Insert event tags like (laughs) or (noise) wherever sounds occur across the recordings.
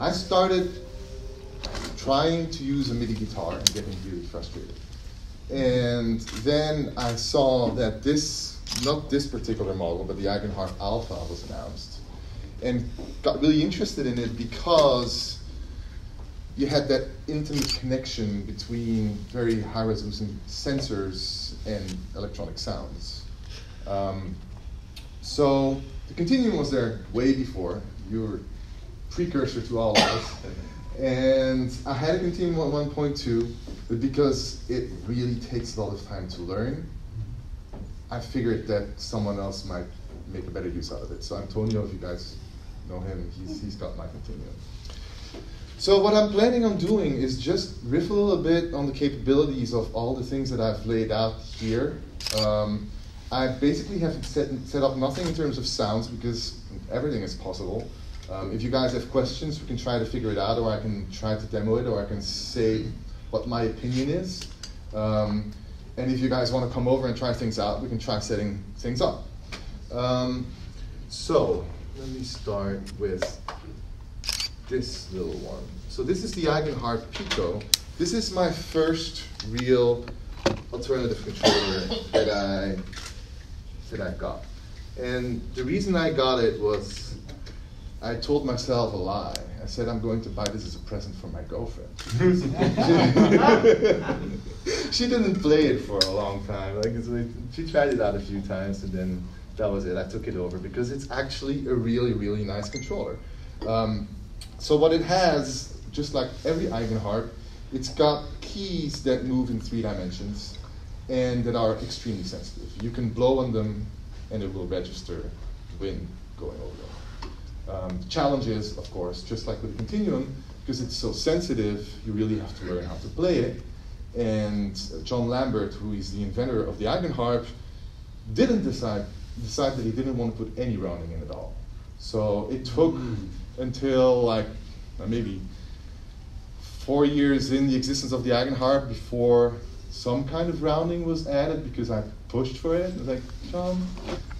I started trying to use a MIDI guitar and getting really frustrated. And then I saw that this, not this particular model, but the Eigenharp Alpha was announced. And got really interested in it because you had that intimate connection between very high resolution sensors and electronic sounds. Um, so the continuum was there way before. You were precursor to all of this. And I had a continuum at 1.2, but because it really takes a lot of time to learn, I figured that someone else might make a better use out of it. So Antonio, if you guys know him, he's, he's got my continuum. So what I'm planning on doing is just riff a little bit on the capabilities of all the things that I've laid out here. Um, I basically have set, set up nothing in terms of sounds because everything is possible. Um, if you guys have questions, we can try to figure it out, or I can try to demo it, or I can say what my opinion is. Um, and if you guys want to come over and try things out, we can try setting things up. Um, so let me start with this little one. So this is the Eigenharp Pico. This is my first real alternative controller that I that I got. And the reason I got it was I told myself a lie. I said I'm going to buy this as a present for my girlfriend. (laughs) she didn't play it for a long time. Like she tried it out a few times and then that was it. I took it over because it's actually a really really nice controller. Um, so what it has, just like every Eigenharp, it's got keys that move in three dimensions and that are extremely sensitive. You can blow on them and it will register wind going over them. Um, the challenge is, of course, just like with the Continuum, because it's so sensitive, you really have to learn how to play it. And John Lambert, who is the inventor of the Eigenharp, didn't decide, decide that he didn't want to put any rounding in at all. So it took mm until like maybe four years in the existence of the Eigenharp before some kind of rounding was added because I pushed for it. I was like, John,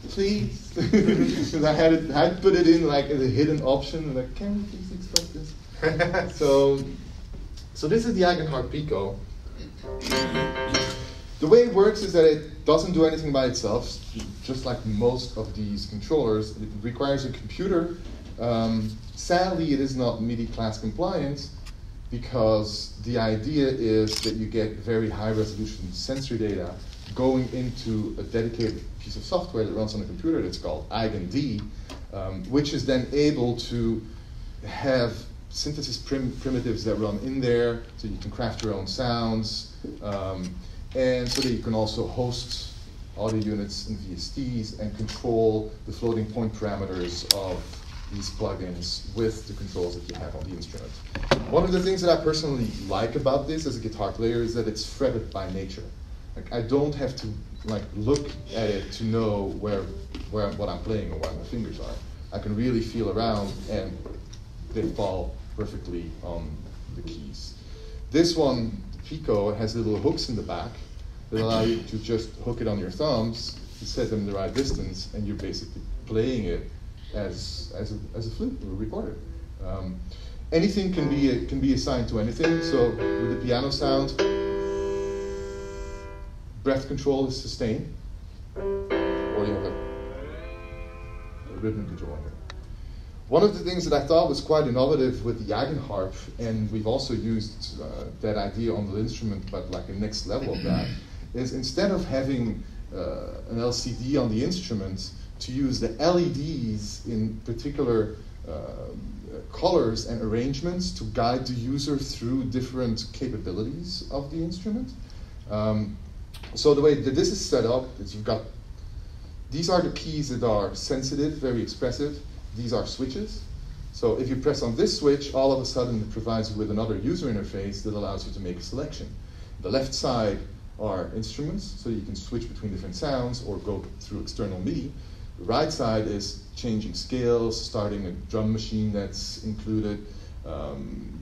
please. (laughs) Because I had it, I put it in like as a hidden option. like, can you please expect this? (laughs) so, so this is the Eigenharp Pico. The way it works is that it doesn't do anything by itself, just like most of these controllers. It requires a computer um, sadly, it is not MIDI class compliant because the idea is that you get very high resolution sensory data going into a dedicated piece of software that runs on a computer that's called EigenD, um, which is then able to have synthesis prim primitives that run in there so you can craft your own sounds um, and so that you can also host audio units and VSTs and control the floating point parameters of these plugins with the controls that you have on the instrument. One of the things that I personally like about this as a guitar player is that it's fretted by nature. Like I don't have to like look at it to know where where what I'm playing or where my fingers are. I can really feel around and they fall perfectly on the keys. This one, Pico, has little hooks in the back that allow you to just hook it on your thumbs, set them the right distance, and you're basically playing it as, as, a, as a flute or a recorder. Um, anything can be, can be assigned to anything. So with the piano sound, breath control is sustained, or you have a, a rhythm control on. One of the things that I thought was quite innovative with the Eigenharp, and we've also used uh, that idea on the instrument, but like a next level of that, is instead of having uh, an LCD on the instrument, to use the LEDs in particular uh, colors and arrangements to guide the user through different capabilities of the instrument. Um, so the way that this is set up is you've got, these are the keys that are sensitive, very expressive. These are switches. So if you press on this switch, all of a sudden it provides you with another user interface that allows you to make a selection. The left side are instruments, so you can switch between different sounds or go through external MIDI. The right side is changing scales, starting a drum machine that's included, um,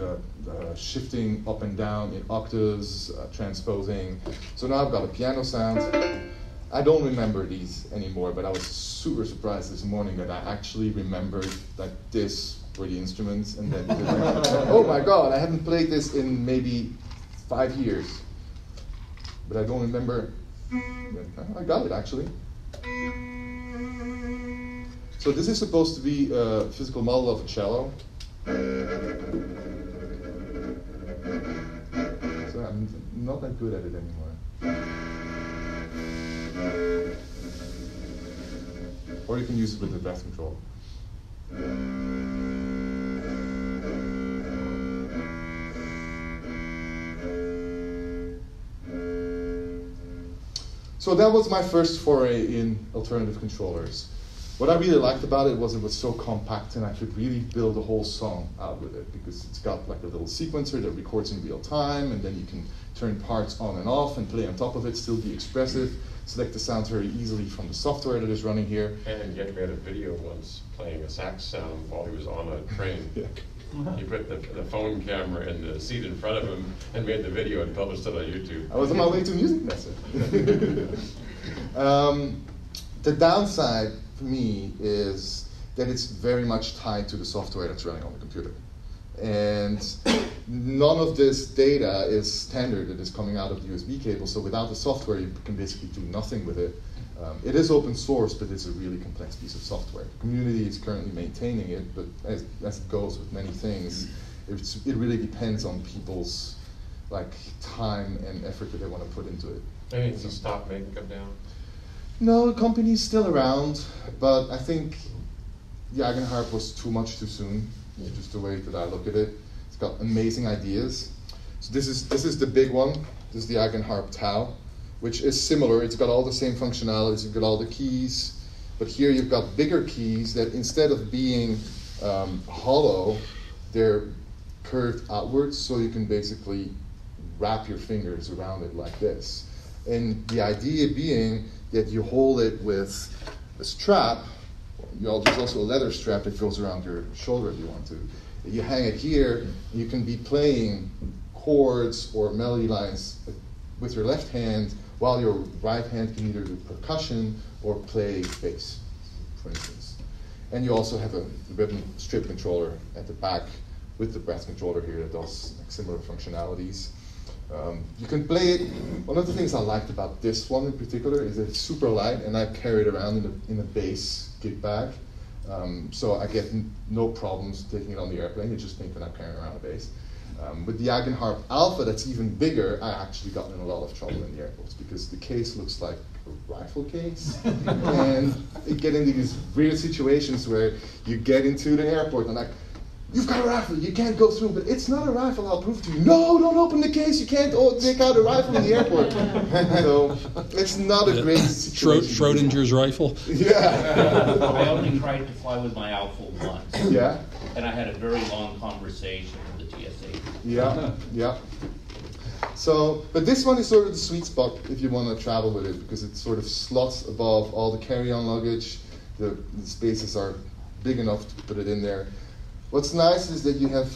uh, uh, shifting up and down in octaves, uh, transposing. So now I've got a piano sound. I don't remember these anymore, but I was super surprised this morning that I actually remembered that this were the instruments, and then (laughs) oh my god, I haven't played this in maybe five years, but I don't remember. I got it actually. So this is supposed to be a physical model of a cello. So I'm not that good at it anymore. Or you can use it with the breath control. So that was my first foray in alternative controllers. What I really liked about it was it was so compact and I could really build a whole song out with it because it's got like a little sequencer that records in real time and then you can turn parts on and off and play on top of it, still be expressive, select the sounds very easily from the software that is running here. And yet we had a video once playing a sax sound while he was on a train. (laughs) Yeah. He put the, the phone camera in the seat in front of him and made the video and published it on YouTube. I was on my way to music lesson. (laughs) (laughs) um, the downside for me is that it's very much tied to the software that's running on the computer. And none of this data is standard that is coming out of the USB cable, so without the software, you can basically do nothing with it. Um, it is open source, but it's a really complex piece of software. The community is currently maintaining it, but as, as it goes with many things, it really depends on people's like time and effort that they want to put into it. Maybe so, stop making them down. No, the company's still around, but I think Eigenharp was too much too soon. Just the way that I look at it. It's got amazing ideas. So this is this is the big one. This is the Eigenharp Tau which is similar. It's got all the same functionalities, you've got all the keys, but here you've got bigger keys that instead of being um, hollow, they're curved outwards, so you can basically wrap your fingers around it like this. And the idea being that you hold it with a strap. There's also a leather strap that goes around your shoulder if you want to. You hang it here, you can be playing chords or melody lines with your left hand while your right hand can either do percussion or play bass, for instance. And you also have a ribbon strip controller at the back with the breath controller here that does like, similar functionalities. Um, you can play it. One of the things I liked about this one in particular is that it's super light, and I carry it around in a, in a bass gig bag. Um, so I get no problems taking it on the airplane. You just think that I'm carrying around a bass. Um, with the Eigenharp Alpha, that's even bigger, I actually got in a lot of trouble in the airports because the case looks like a rifle case. (laughs) and you get into these weird situations where you get into the airport and like, you've got a rifle, you can't go through, but it's not a rifle, I'll prove to you. No, don't open the case, you can't oh, take out a rifle in the airport. (laughs) so it's not a great situation. Schrodinger's rifle? Yeah. (laughs) I only tried to fly with my Alpha once. Yeah? And I had a very long conversation with the TSA. yeah, yeah. So, but this one is sort of the sweet spot if you want to travel with it because it sort of slots above all the carry-on luggage. The, the spaces are big enough to put it in there. What's nice is that you have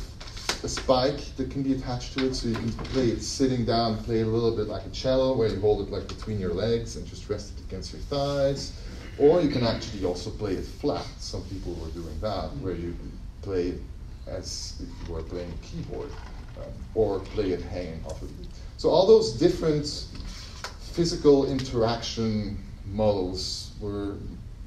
a spike that can be attached to it, so you can play it sitting down, play it a little bit like a cello, where you hold it like between your legs and just rest it against your thighs. Or you can actually also play it flat. Some people were doing that, where you play it as if you were playing a keyboard um, or play it hanging off of it. So all those different physical interaction models were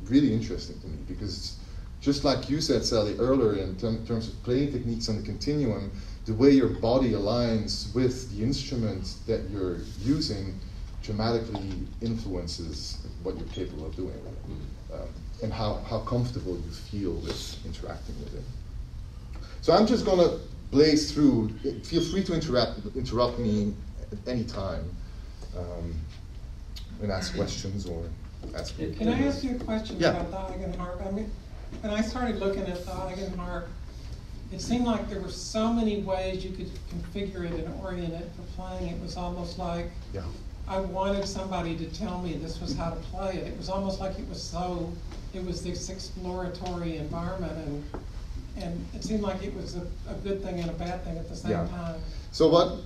really interesting to me because just like you said, Sally, earlier in terms of playing techniques on the continuum, the way your body aligns with the instrument that you're using dramatically influences what you're capable of doing with it um, and how, how comfortable you feel with interacting with it. So I'm just going to blaze through. Feel free to interrupt, interrupt me at any time um, and ask questions or ask me. Can I ask you a question yeah. about the Eigenharp? I mean, when I started looking at the Eigenharp, it seemed like there were so many ways you could configure it and orient it for playing. It was almost like yeah. I wanted somebody to tell me this was how to play it. It was almost like it was so, it was this exploratory environment and and it seemed like it was a, a good thing and a bad thing at the same yeah. time. So what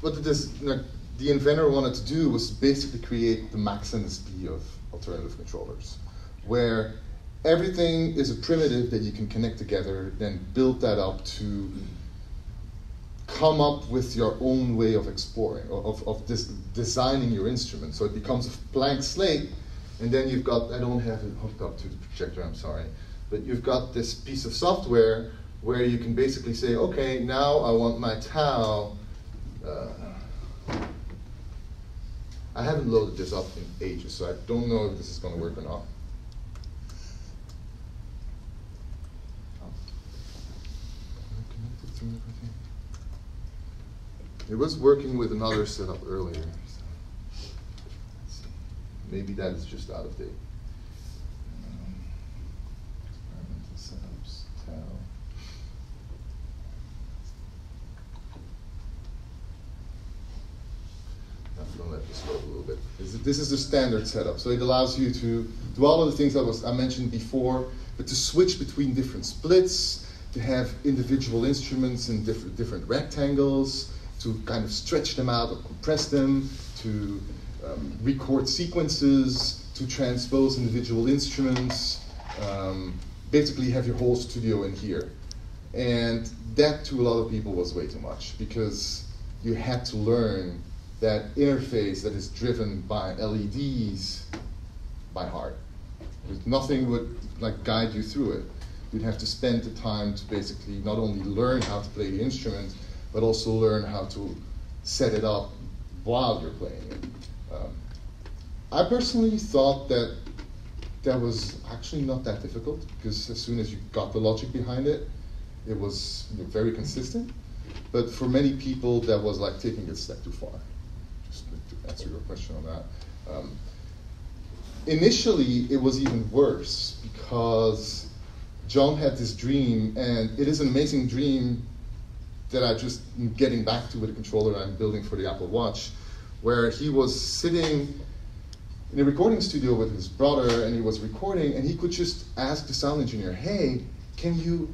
what did this you know, the inventor wanted to do was basically create the Max/MSP of alternative controllers, where everything is a primitive that you can connect together, then build that up to come up with your own way of exploring, of, of this designing your instrument. So it becomes a blank slate, and then you've got, I don't have it hooked up to the projector, I'm sorry, but you've got this piece of software where you can basically say, okay, now I want my tau. Uh, I haven't loaded this up in ages, so I don't know if this is going to work or not. It was working with another setup earlier. So Maybe that is just out of date. Setups. I'm gonna let this a little bit. This is, this is the standard setup, so it allows you to do all of the things I was I mentioned before, but to switch between different splits, to have individual instruments in different different rectangles, to kind of stretch them out or compress them, to um, record sequences, to transpose individual instruments. Um, basically, have your whole studio in here, and that to a lot of people was way too much because you had to learn that interface that is driven by LEDs by heart. Nothing would like guide you through it. You'd have to spend the time to basically not only learn how to play the instrument, but also learn how to set it up while you're playing it. Um, I personally thought that that was actually not that difficult because as soon as you got the logic behind it, it was very consistent. But for many people, that was like taking it a step too far just to answer your question on that. Um, initially, it was even worse because John had this dream, and it is an amazing dream that I just getting back to with the controller I'm building for the Apple Watch, where he was sitting in a recording studio with his brother, and he was recording, and he could just ask the sound engineer, "Hey, can you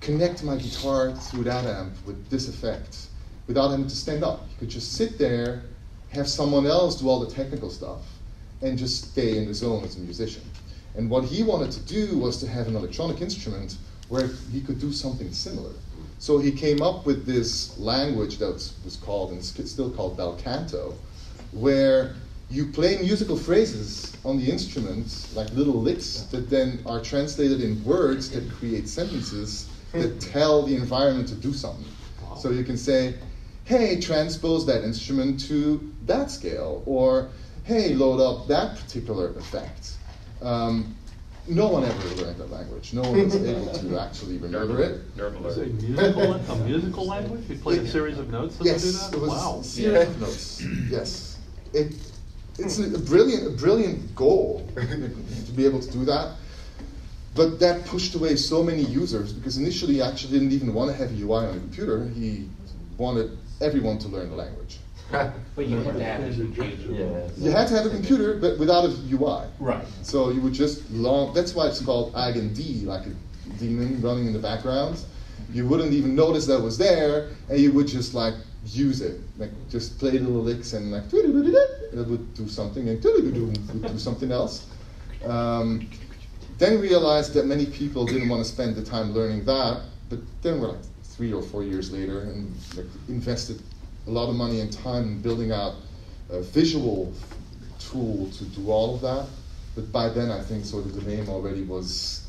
connect my guitar through that amp with this effect?" Without having to stand up, he could just sit there have someone else do all the technical stuff and just stay in the zone as a musician. And what he wanted to do was to have an electronic instrument where he could do something similar. So he came up with this language that was called, and still called bel canto, where you play musical phrases on the instrument, like little licks, that then are translated in words that create sentences that (laughs) tell the environment to do something. So you can say, hey, transpose that instrument to that scale, or hey, load up that particular effect. Um, no one ever learned that language. No one was (laughs) able to actually remember it. Nerd Is it a musical, a musical language? You play a series of notes that yes, do it that? was Wow. a series of notes. Yes, it, it's a, a brilliant, a brilliant goal (laughs) to be able to do that. But that pushed away so many users because initially he actually didn't even want to have a UI on the computer. He wanted everyone to learn the language. (laughs) But you had to have a computer. You had to have a computer, but without a UI. Right. So you would just long. That's why it's called D, like a demon running in the background. You wouldn't even notice that was there, and you would just like use it, like just play little licks and like (laughs) it would do something, and would (laughs) do something else. Um, then realized that many people didn't want to spend the time learning that, but then we're like three or four years later and like, invested a lot of money and time in building out a visual tool to do all of that. But by then, I think sort of the name already was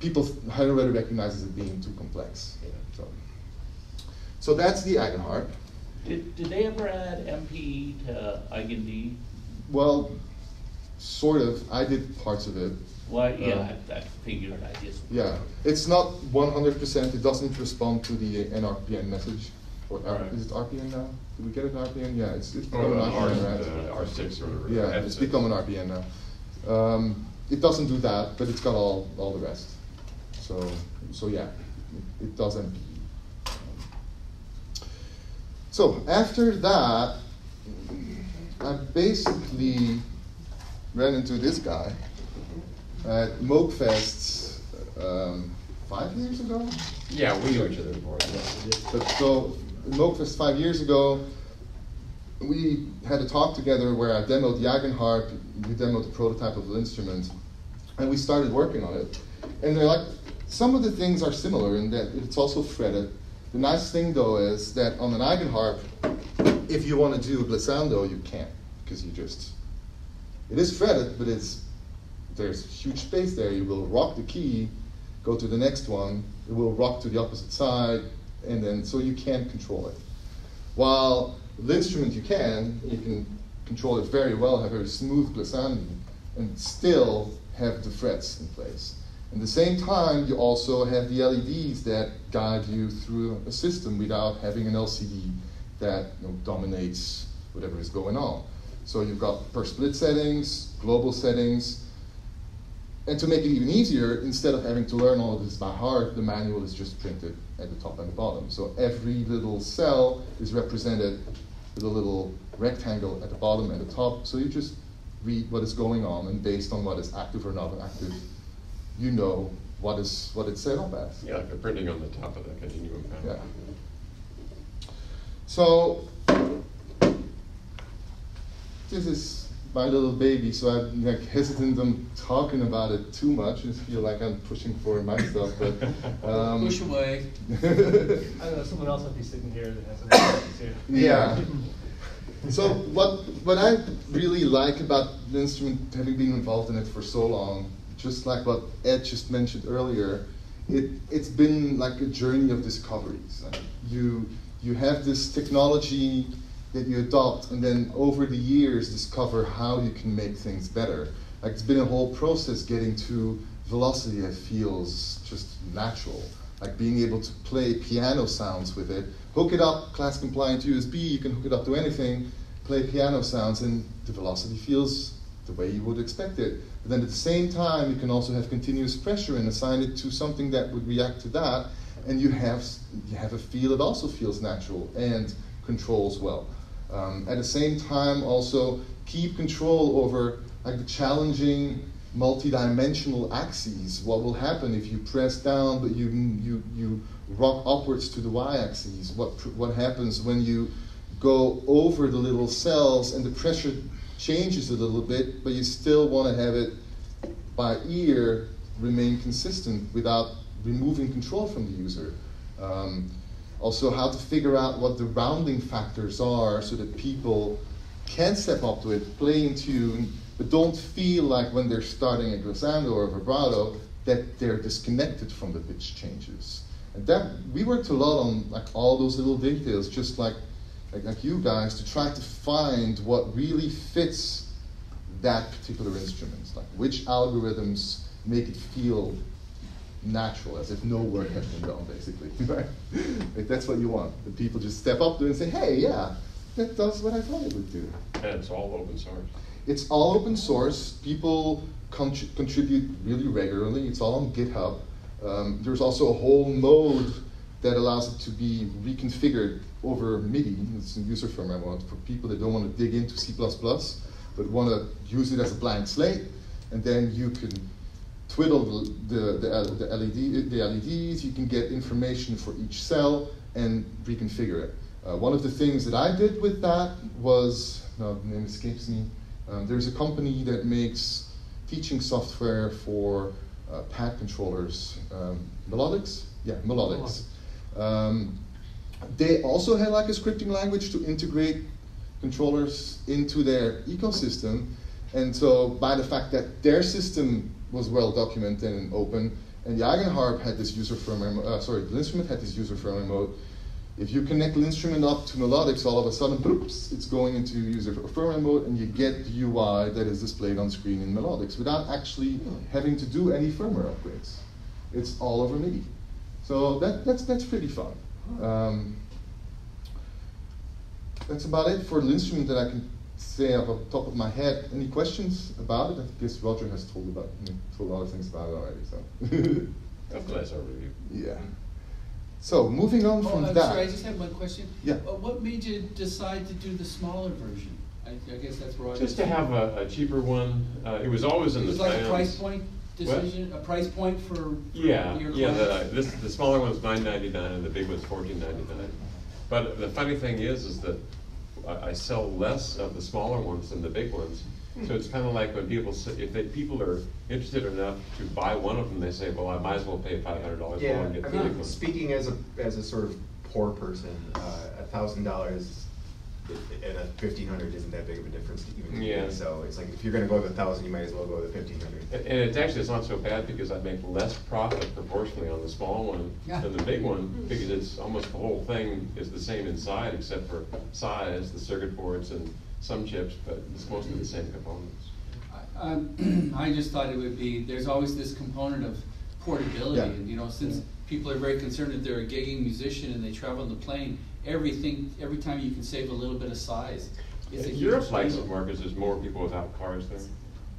people had already recognized it being too complex. So, so that's the Eigenharp. Did, did they ever add MPE to EigenD? Well, sort of. I did parts of it. Well, yeah, Um, I, I figured, I just. Yeah, it's not 100%. It doesn't respond to the NRPN message. Or R- Right. is it RPN now? Did we get it RPN? Yeah, it's, it's Or become an the R, RPN, right? the R six or. or Yeah, it's F6. become an RPN now. Um, it doesn't do that, but it's got all, all the rest. So, so yeah, it, it does MPE. So after that, I basically ran into this guy at Moogfest um, five years ago. Yeah, we knew each other before. But so, Moogfest five years ago, we had a talk together where I demoed the Eigenharp, we demoed the prototype of the instrument, and we started working on it. And they're like, some of the things are similar in that it's also fretted. The nice thing though is that on an eigenharp, if you want to do a glissando, you can't because you just it is fretted, but it's there's huge space there. You will rock the key, go to the next one. It will rock to the opposite side, and then so you can't control it. While the instrument you can, you can control it very well, have very smooth glissandi, and still have the frets in place. At the same time, you also have the LEDs that guide you through a system without having an LCD that you know, dominates whatever is going on. So you've got per split settings, global settings, and to make it even easier, instead of having to learn all of this by heart, the manual is just printed at the top and the bottom. So every little cell is represented with a little rectangle at the bottom and the top. So you just read what is going on, and based on what is active or not active, you know what is what it's set up as. Yeah, like the printing on the top of the continuum panel. Yeah. So this is my little baby, so I'm like hesitant on talking about it too much. I feel like I'm pushing for my stuff, but (laughs) um, Push away. (laughs) I don't know, someone else might be sitting here that has some questions here. Yeah. (laughs) So what what I really like about the instrument, having been involved in it for so long, just like what Ed just mentioned earlier, it it's been like a journey of discoveries. Like you you have this technology that you adopt, and then over the years discover how you can make things better. Like it's been a whole process getting to velocity that feels just natural. Like being able to play piano sounds with it, hook it up, class compliant USB, you can hook it up to anything, play piano sounds, and the velocity feels the way you would expect it. But then at the same time, you can also have continuous pressure and assign it to something that would react to that, and you have you have a feel that also feels natural and controls well. Um, at the same time, also keep control over like the challenging multi-dimensional axes. What will happen if you press down, but you you you rock upwards to the y-axis? What what happens when you go over the little cells and the pressure changes a little bit, but you still want to have it by ear remain consistent without removing control from the user. Um, also, how to figure out what the rounding factors are so that people can step up to it, play in tune, but don't feel like when they're starting a glissando or a vibrato that they're disconnected from the pitch changes. And that we worked a lot on like all those little details, just like, like like you guys, to try to find what really fits that particular instrument, like which algorithms make it feel natural, as if no work has been done, basically. (laughs) Right? like that's what you want. The people just step up to it and say, hey, yeah, that does what I thought it would do. And it's all open source. It's all open source. People contr- contribute really regularly. It's all on GitHub. Um, there's also a whole mode that allows it to be reconfigured over MIDI. It's a user firmware mode for people that don't want to dig into C++, but want to use it as a blank slate. And then you can twiddle the, the, the, LED, the LEDs, you can get information for each cell and reconfigure it. Uh, one of the things that I did with that was, no, the name escapes me, um, there's a company that makes teaching software for uh, pad controllers, um, Melodics? Yeah, Melodics. Um, they also had like a scripting language to integrate controllers into their ecosystem. And so by the fact that their system was well documented and open, and the Eigenharp had this user firmware, uh, sorry, the instrument had this user firmware mode. If you connect the instrument up to Melodics, all of a sudden, oops, it's going into user firmware mode, and you get the UI that is displayed on screen in Melodics without actually having to do any firmware upgrades. It's all over MIDI. So that, that's, that's pretty fun. Um, that's about it for the instrument that I can say off the top of my head. Any questions about it? I guess Roger has told about told a lot of things about it already. So That's a nice overview. yeah. So moving on Oh, from I'm that. sorry, I just have one question. Yeah. Uh, What made you decide to do the smaller version? I, I guess that's where I. Just to have a, a cheaper one, uh, it was always in It the was plans. a price point What? decision, a price point for for Yeah, your yeah, class? the, this, the smaller one's nine ninety-nine and the big one's fourteen ninety-nine. But the funny thing is, is that I, I sell less of the smaller ones than the big ones So it's kind of like when people say, if they, people are interested enough to buy one of them, they say, well, I might as well pay five hundred dollars more and get I the big mean, one. speaking as a, as a sort of poor person, uh, a thousand dollars and a fifteen hundred isn't that big of a difference to even to me, Yeah. so it's like, if you're gonna go with a thousand, you might as well go with a fifteen hundred. And and it's actually, it's not so bad because I make less profit proportionally on the small one Yeah. than the big one, because it's almost the whole thing is the same inside except for size, the circuit boards and some chips, but it's mostly the same components. Um, (clears throat) I just thought it would be, there's always this component of portability, Yeah. and you know, since people are very concerned that they're a gigging musician and they travel on the plane, everything, every time you can save a little bit of size, it's a huge Europe likes deal. more because there's more people without cars there,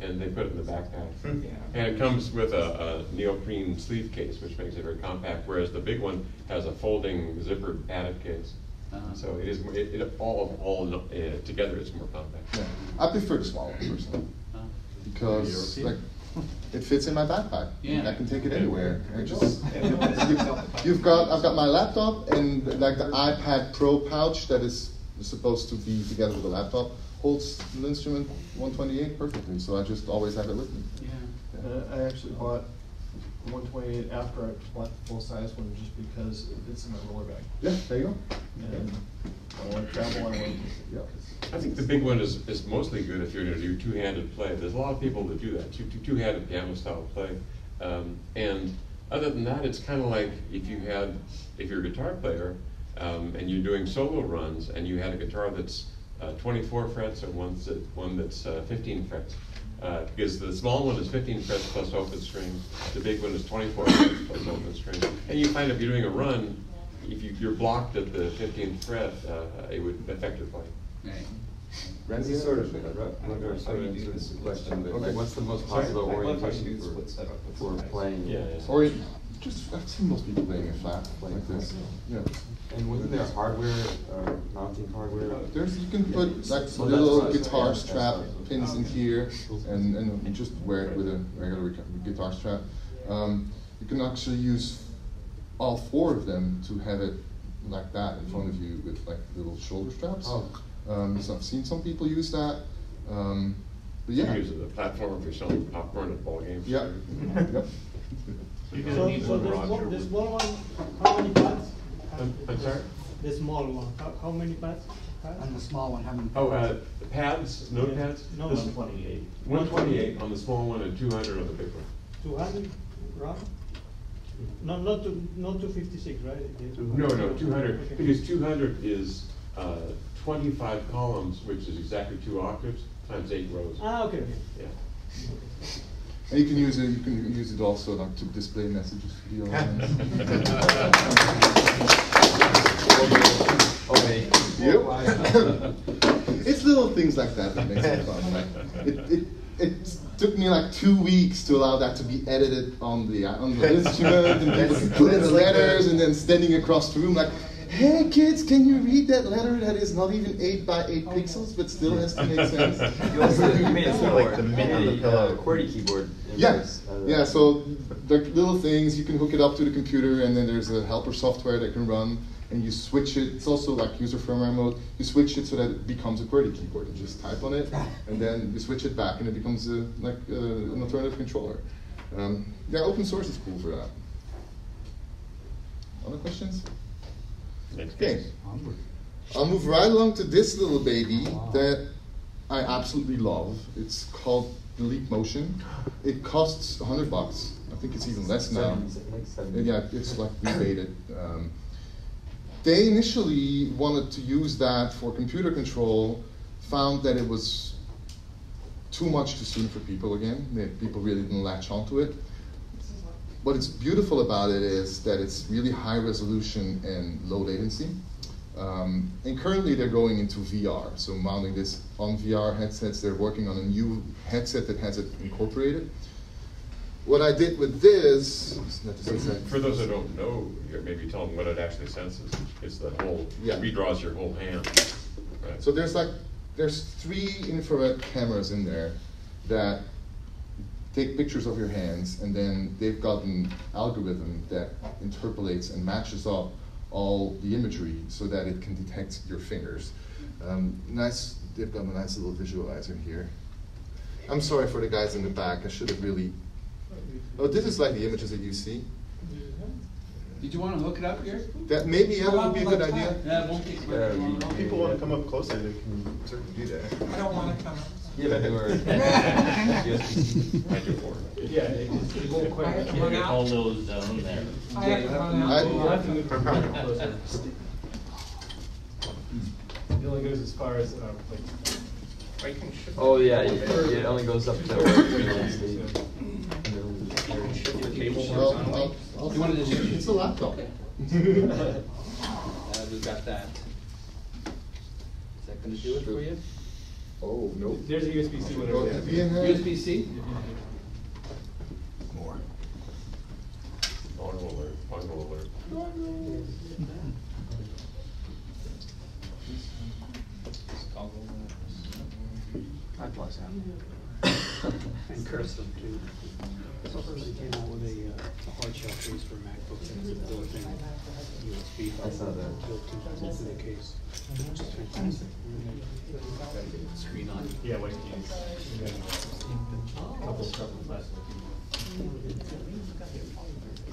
and they put it in the backpack. (laughs) Yeah. And it comes with a, a neoprene sleeve case, which makes it very compact, whereas the big one has a folding zipper padded case. Uh-huh. So it is, it, it all, all, uh, together, it's more compact. Yeah, I prefer the smaller one personally, Huh? because like, European? It fits in my backpack. Yeah. I can take it anywhere. I just, (laughs) you've got, I've got my laptop and like the iPad Pro pouch that is supposed to be together with the laptop holds the instrument one twenty-eight perfectly, so I just always have it with me. Yeah. Uh, I actually bought one twenty-eight after I bought the full-size one, just because it fits in my roller bag. Yeah, there you go. And I wanna travel, I wanna. Yeah. I think the big one is, is mostly good if you're gonna do two-handed play. There's a lot of people that do that, two-handed piano style play. Um, and other than that, it's kinda like if you had, if you're a guitar player, um, and you're doing solo runs, and you had a guitar that's, uh, twenty-four frets and one's, that- one that's, uh, fifteen frets. Uh, because the small one is fifteen frets plus open string, the big one is twenty-four frets plus open string. And you find if you're doing a run, if you, you're blocked at the fifteenth fret, uh, it would affect your playing. Right. Randy, sort of, uh, rather sort of answer this question, but like, what's the most popular orientation for, for playing? Yeah, yeah. Or just, I've seen most people playing it flat like this. Yeah. And wasn't there hardware, uh, mounting hardware? There's, you can put like So little that's- guitar yeah, strap that's- pins in here and, and just wear it with a regular gu- guitar strap. Um, you can actually use all four of them to have it like that in front of you with like little shoulder straps. Oh. Um, so I've seen some people use that. Um, but yeah. You use it as a platform for you're selling popcorn at ball games. Yeah. yep. You're So, need so one, the Roger. small, the small one, how many pads? I'm, I'm sorry? The small one, how, how many pads? And the small one, how many? Oh, uh, the pads, note Yeah. pads? No, This- no. Twenty-eight. One twenty-eight on the small one and two hundred on the big one. Two hundred, rough? No, not two, not two fifty-six, right? No, no, two hundred, Okay. because two hundred is, uh, twenty-five columns, which is exactly two octaves, times eight rows. Ah, okay, okay. Yeah. And you can use it. You can use it also like to display messages to the Okay. Yep. (laughs) it's little things like that that makes it fun. Like it, it, it took me like two weeks to allow that to be edited on the on the instrument and people can put in the That's like the- letters and then standing across the room like, hey kids, can you read that letter that is not even eight by eight pixels but still has to make (laughs) sense? You also, you made a It's like the you mini made a pillow. uh, QWERTY keyboard. in Yeah, uh, yeah. So the little things you can hook it up to the computer, and then there's a helper software that can run, and you switch it. It's also like user firmware mode. You switch it so that it becomes a QWERTY keyboard. You just type on it, and then you switch it back, and it becomes a, like uh, an alternative controller. Um, yeah, open source is cool for that. Other questions? Okay. I'll move right along to this little baby that I absolutely love. It's called Leap Motion. It costs hundred bucks. I think it's even less now. Yeah, it's like rebated. Um, they initially wanted to use that for computer control, found that it was too much too soon for people again. People really didn't latch onto it. What is beautiful about it is that it's really high resolution and low latency. Um, and currently they're going into VR, so mounting this on VR headsets. They're working on a new headset that has it incorporated. What I did with this, For those that don't know, maybe tell them what it actually senses. It's the whole, Yeah. redraws your whole hand. Right. So there's like there's three infrared cameras in there that take pictures of your hands, and then they've got an algorithm that interpolates and matches up all the imagery so that it can detect your fingers. Um, nice, they've got a nice little visualizer here. I'm sorry for the guys in the back. I should have really. Oh, this is like the images that you see. Did you wanna hook it up here? That maybe yeah, that would be a good idea. Yeah, it won't take very long. If people wanna come up closer, they can certainly do that. I don't wanna come up. Yeah, but they were. (laughs) Yeah, it, it won't I quite. have to run All those down there. I have to run I- out. We'll have to move it closer. It only goes as far as, uh, like. Oh, yeah, it, it only goes up to. Well, I'll, I'll, You wanted to do- it's a laptop. (laughs) Uh, we've got that. Is that gonna do it for you? Oh no. There's a USB-C one Go over there. be in there. USB-C? More. Dongle alert, dongle alert. I plus out. (laughs) And custom too. So they came out with a, uh, a hard shell case for MacBooks and it's a built-in USB. I saw that. Built into the case, which is fantastic. Screen on. Yeah, white keys. And then a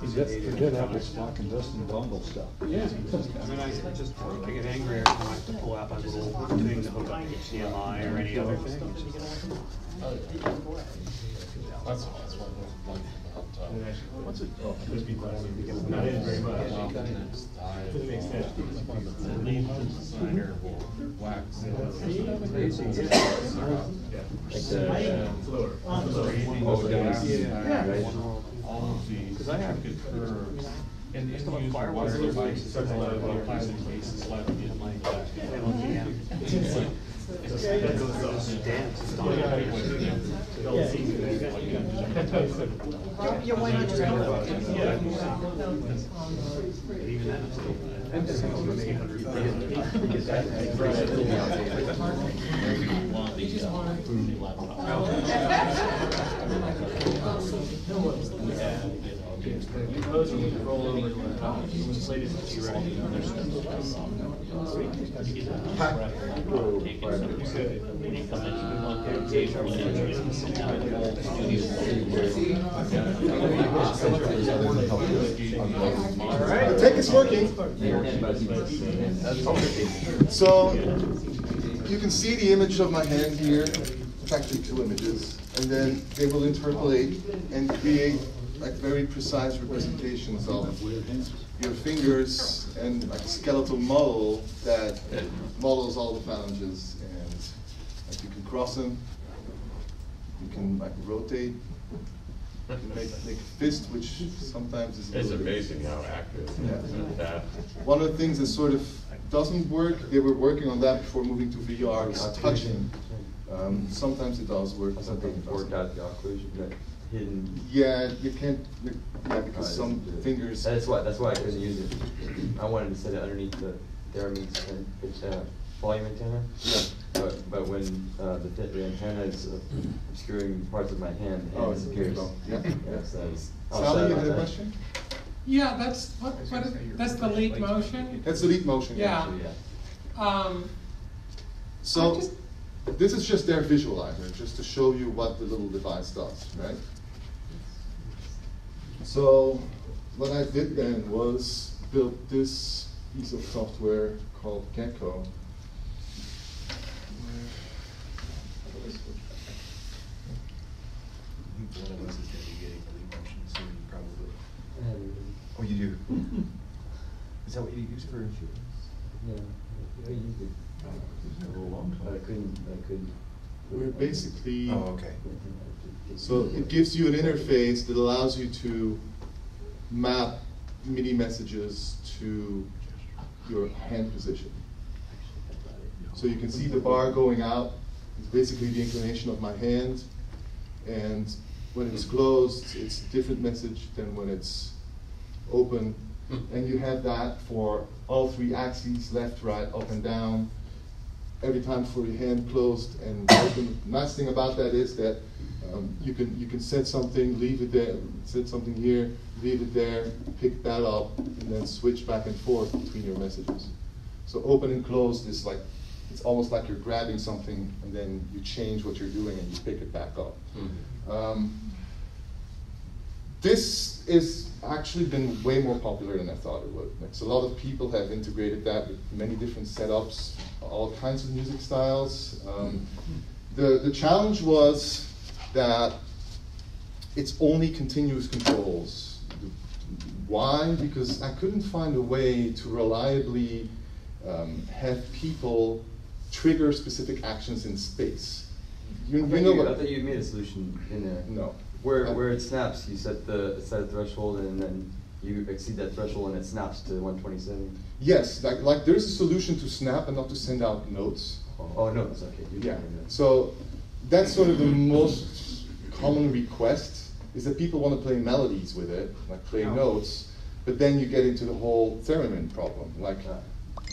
Couple, couple plastic Forget, forget Apple's stock and dust and dongle stuff. Yeah, I mean, I just, I get angry every time I have to pull out my little thing to hook up HDMI or any other thing. It's just- That's, that's one of those. And actually, what's it? Not in very much. Doesn't make sense. Yeah. Like the, It's lower. uh, It's lower. oh, guys, Yeah. right? Cause I have, good curves. then about use firewall wireless devices. devices, it's a lot of plastic cases, left in like that. that goes through this dance, it's not. Yeah, why not just go with it? Even then, it's still. I'm just gonna eight hundred. Get that. You just we roll over to the top. You ready. The tech is working. So you can see the image of my hand here. It's actually two images, and then they will interpolate and create like very precise representations of your fingers and like a skeletal model that models all the phalanges and like you can cross them. You can like rotate. You can make, make a fist, which sometimes is It's little bit- amazing how accurate Yeah. that. one of the things that sort of doesn't work, they were working on that before moving to VR, is touching. Um, sometimes it does work, I thought sometimes they it forked doesn't. Out the occlusion, that hidden. Yeah, you can't, yeah, because Uh, some fingers. That's why, that's why I couldn't use it. I wanted to set it underneath the Theremin's, uh, volume antenna. Yeah. But, but when, uh, the, th- the antenna is uh, obscuring parts of my hand, the Oh, disappears. there you. Yeah. Yes, that was. Sally, you about had a question? Yeah, that's, what, what is, that's the Leap Motion? That's the Leap Motion, Yeah. actually, yeah. Um, So, just- this is just their visualizer, just to show you what the little device does, right? So, what I did then was build this piece of software called GECO. One of us is gonna be getting the motion soon, probably. I Oh, you do? (laughs) Is that what you use for? Yeah, I used it. Oh, but I couldn't, I couldn't. We're basically. Oh, okay. So it gives you an interface that allows you to map MIDI messages to your hand position. So you can see the bar going out, it's basically the inclination of my hand. And when it's closed, it's a different message than when it's open. Hmm. And you have that for all three axes, left, right, up and down. Every time for your hand closed and open. Nice thing about that is that um, you can you can set something, leave it there, set something here, leave it there, pick that up, and then switch back and forth between your messages. So open and closed is like it's almost like you're grabbing something and then you change what you're doing and you pick it back up. Um, this is actually been way more popular than I thought it would. Like, so a lot of people have integrated that with many different setups, all kinds of music styles. Um, the, the challenge was that it's only continuous controls. Why? Because I couldn't find a way to reliably um, have people trigger specific actions in space. You, I you thought know you- what? I thought you made a solution in there. No. Where, where it snaps, you set the, set a threshold and then you exceed that threshold and it snaps to one twenty-seven. Yes, like, like there's a solution to snap and not to send out notes. Oh, oh no, it's okay. You Yeah. So that's sort of the most common request is that people want to play melodies with it, like play Oh. notes, but then you get into the whole theremin problem. Like,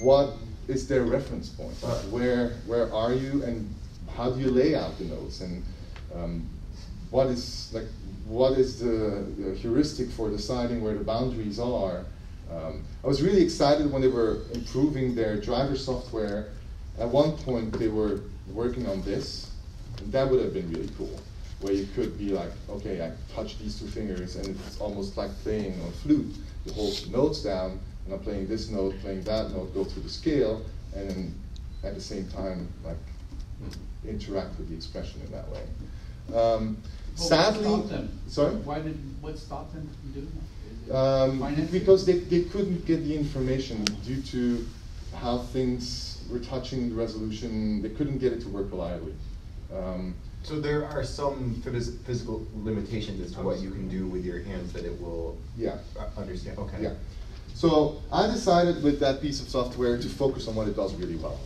what is their reference point? Like, where where are you, and how do you lay out the notes, and um, what is like what is the, the heuristic for deciding where the boundaries are? Um, I was really excited when they were improving their driver software. At one point, they were working on this, and that would have been really cool, where you could be like, okay, I touch these two fingers, and it's almost like playing on flute. You hold notes down, and I'm playing this note, playing that note, go through the scale, and then at the same time, like interact with the expression in that way. Um, Well, what sadly, stopped them? sorry. Why did, what stopped them from doing that? Um, because they, they couldn't get the information due to how things were touching the resolution. They couldn't get it to work reliably. Um, So there are some phys- physical limitations as to what you can do with your hands that it will Yeah. uh, understand, okay. Yeah. So I decided with that piece of software to focus on what it does really well,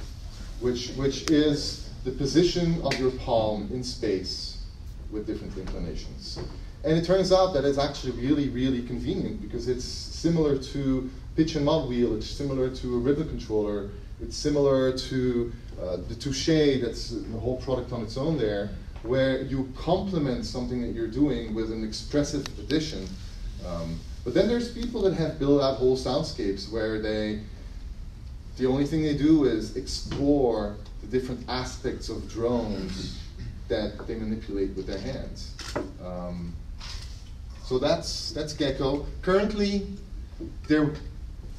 which, which is the position of your palm in space with different inclinations. And it turns out that it's actually really, really convenient because it's similar to pitch and mod wheel, it's similar to a rhythm controller, it's similar to uh, the Touche, that's the whole product on its own there, where you complement something that you're doing with an expressive addition. Um, but then there's people that have built out whole soundscapes where they, the only thing they do is explore the different aspects of drones that they manipulate with their hands. Um, so that's that's GECO. Currently, they're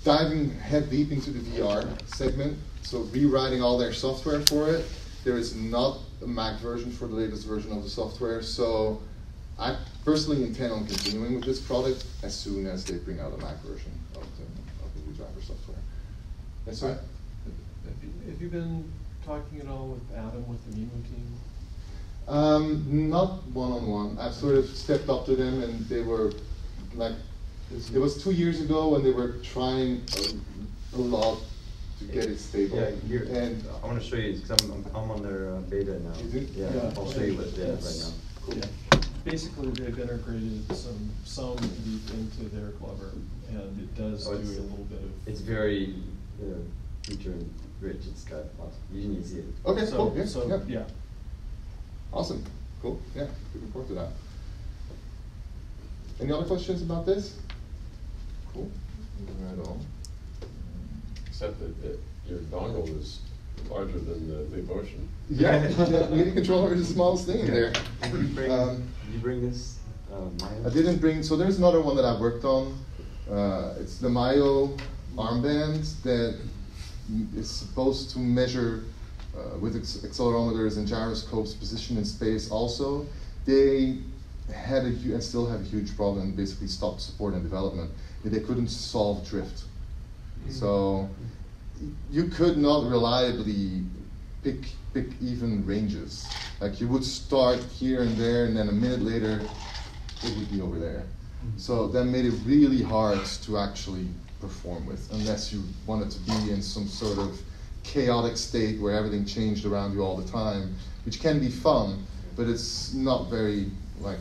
diving head deep into the VR segment, so rewriting all their software for it. There is not a Mac version for the latest version of the software, so I personally intend on continuing with this product as soon as they bring out a Mac version of the, of the new driver software. Yes, sir? Have you, have you been talking at all with Adam with the MI.MU team? Um, not one on one. I've sort of stepped up to them, and they were like, it was two years ago when they were trying a, a lot to get it stable. Yeah, here, and I wanna show you, cause I'm, I'm, I'm on their uh, beta now. You do? Yeah, Yeah. I'll show you what they have right Yes. now. Yeah. Basically, they've integrated some, some deep into their Glover, and it does do a Oh, little bit of. It's very, uh, feature rich, it's got lots, you need to see it. Okay, So- cool. Yeah, so, yeah. yeah. Awesome. Cool. Yeah, looking forward to that. Any other questions about this? Cool. Moving right on. Except that, that your dongle is larger than the big ocean. Yeah, (laughs) the MIDI controller is the smallest thing in there. Did you bring, Um, did you bring this, uh, I didn't bring, so there's another one that I worked on. Uh, it's the Myo armband that is supposed to measure uh, with accelerometers and gyroscopes position in space also. They had a, and still have a huge problem, and basically stopped support and development, they couldn't solve drift. So you could not reliably pick pick even ranges. Like you would start here and there, and then a minute later, it would be over there. So that made it really hard to actually perform with, unless you wanted to be in some sort of chaotic state where everything changed around you all the time, which can be fun, but it's not very like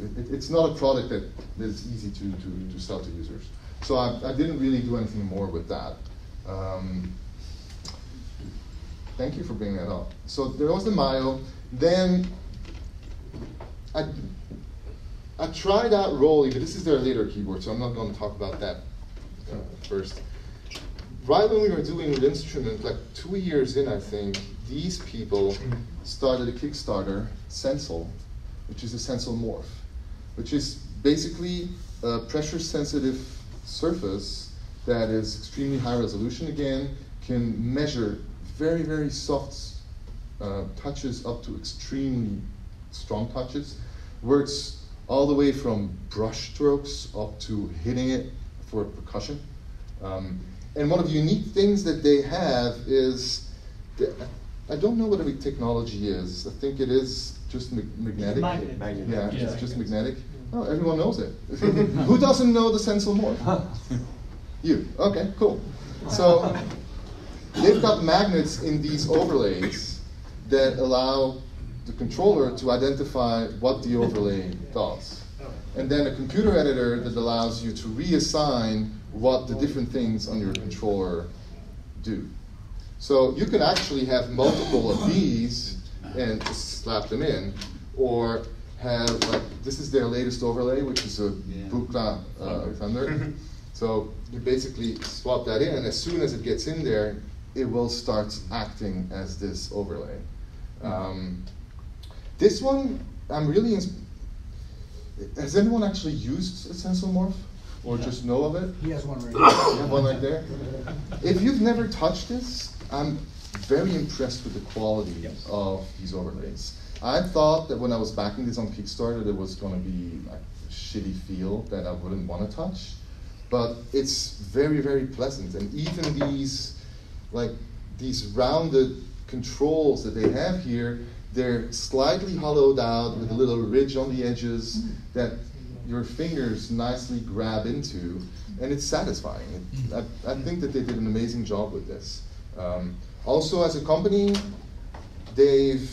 it, it's not a product that, that is easy to, to, to sell to users. So I, I didn't really do anything more with that. Um, thank you for bringing that up. So there was the Myo. Then I, I tried out ROLI, but this is their later keyboard, so I'm not going to talk about that first. right when we were doing the instrument, like two years in, I think, these people started a Kickstarter, Sensel, which is a Sensel Morph, which is basically a pressure sensitive surface that is extremely high resolution again, can measure very, very soft uh, touches up to extremely strong touches, works all the way from brush strokes up to hitting it for percussion. Um, and one of the unique things that they have is, that, I don't know what the technology is. I think it is just ma- magnetic. Magnet. Magnet. Yeah, Yeah. it's just magnetic. Oh, everyone knows it. (laughs) (laughs) Who doesn't know the Sensel Morph? (laughs) You. Okay, cool. So they've got magnets in these overlays that allow the controller to identify what the overlay does. And then a computer editor that allows you to reassign what the different things on your controller do. So you can actually have multiple of these and just slap them in, or have like this is their latest overlay, which is a Buchla uh, Thunder. (laughs) so you basically swap that in, and as soon as it gets in there, it will start acting as this overlay. Um, this one, I'm really. Has anyone actually used a Sensel Morph? Or just know of it? He has one right (coughs) You have one right there? If you've never touched this, I'm very impressed with the quality of these overlays. I thought that when I was backing this on Kickstarter, there was going to be like a shitty feel that I wouldn't want to touch, but it's very, very pleasant. And even these, like these rounded controls that they have here, they're slightly hollowed out with a little ridge on the edges mm. that your fingers nicely grab into, and it's satisfying. It, I, I think that they did an amazing job with this. Um, also, as a company, they've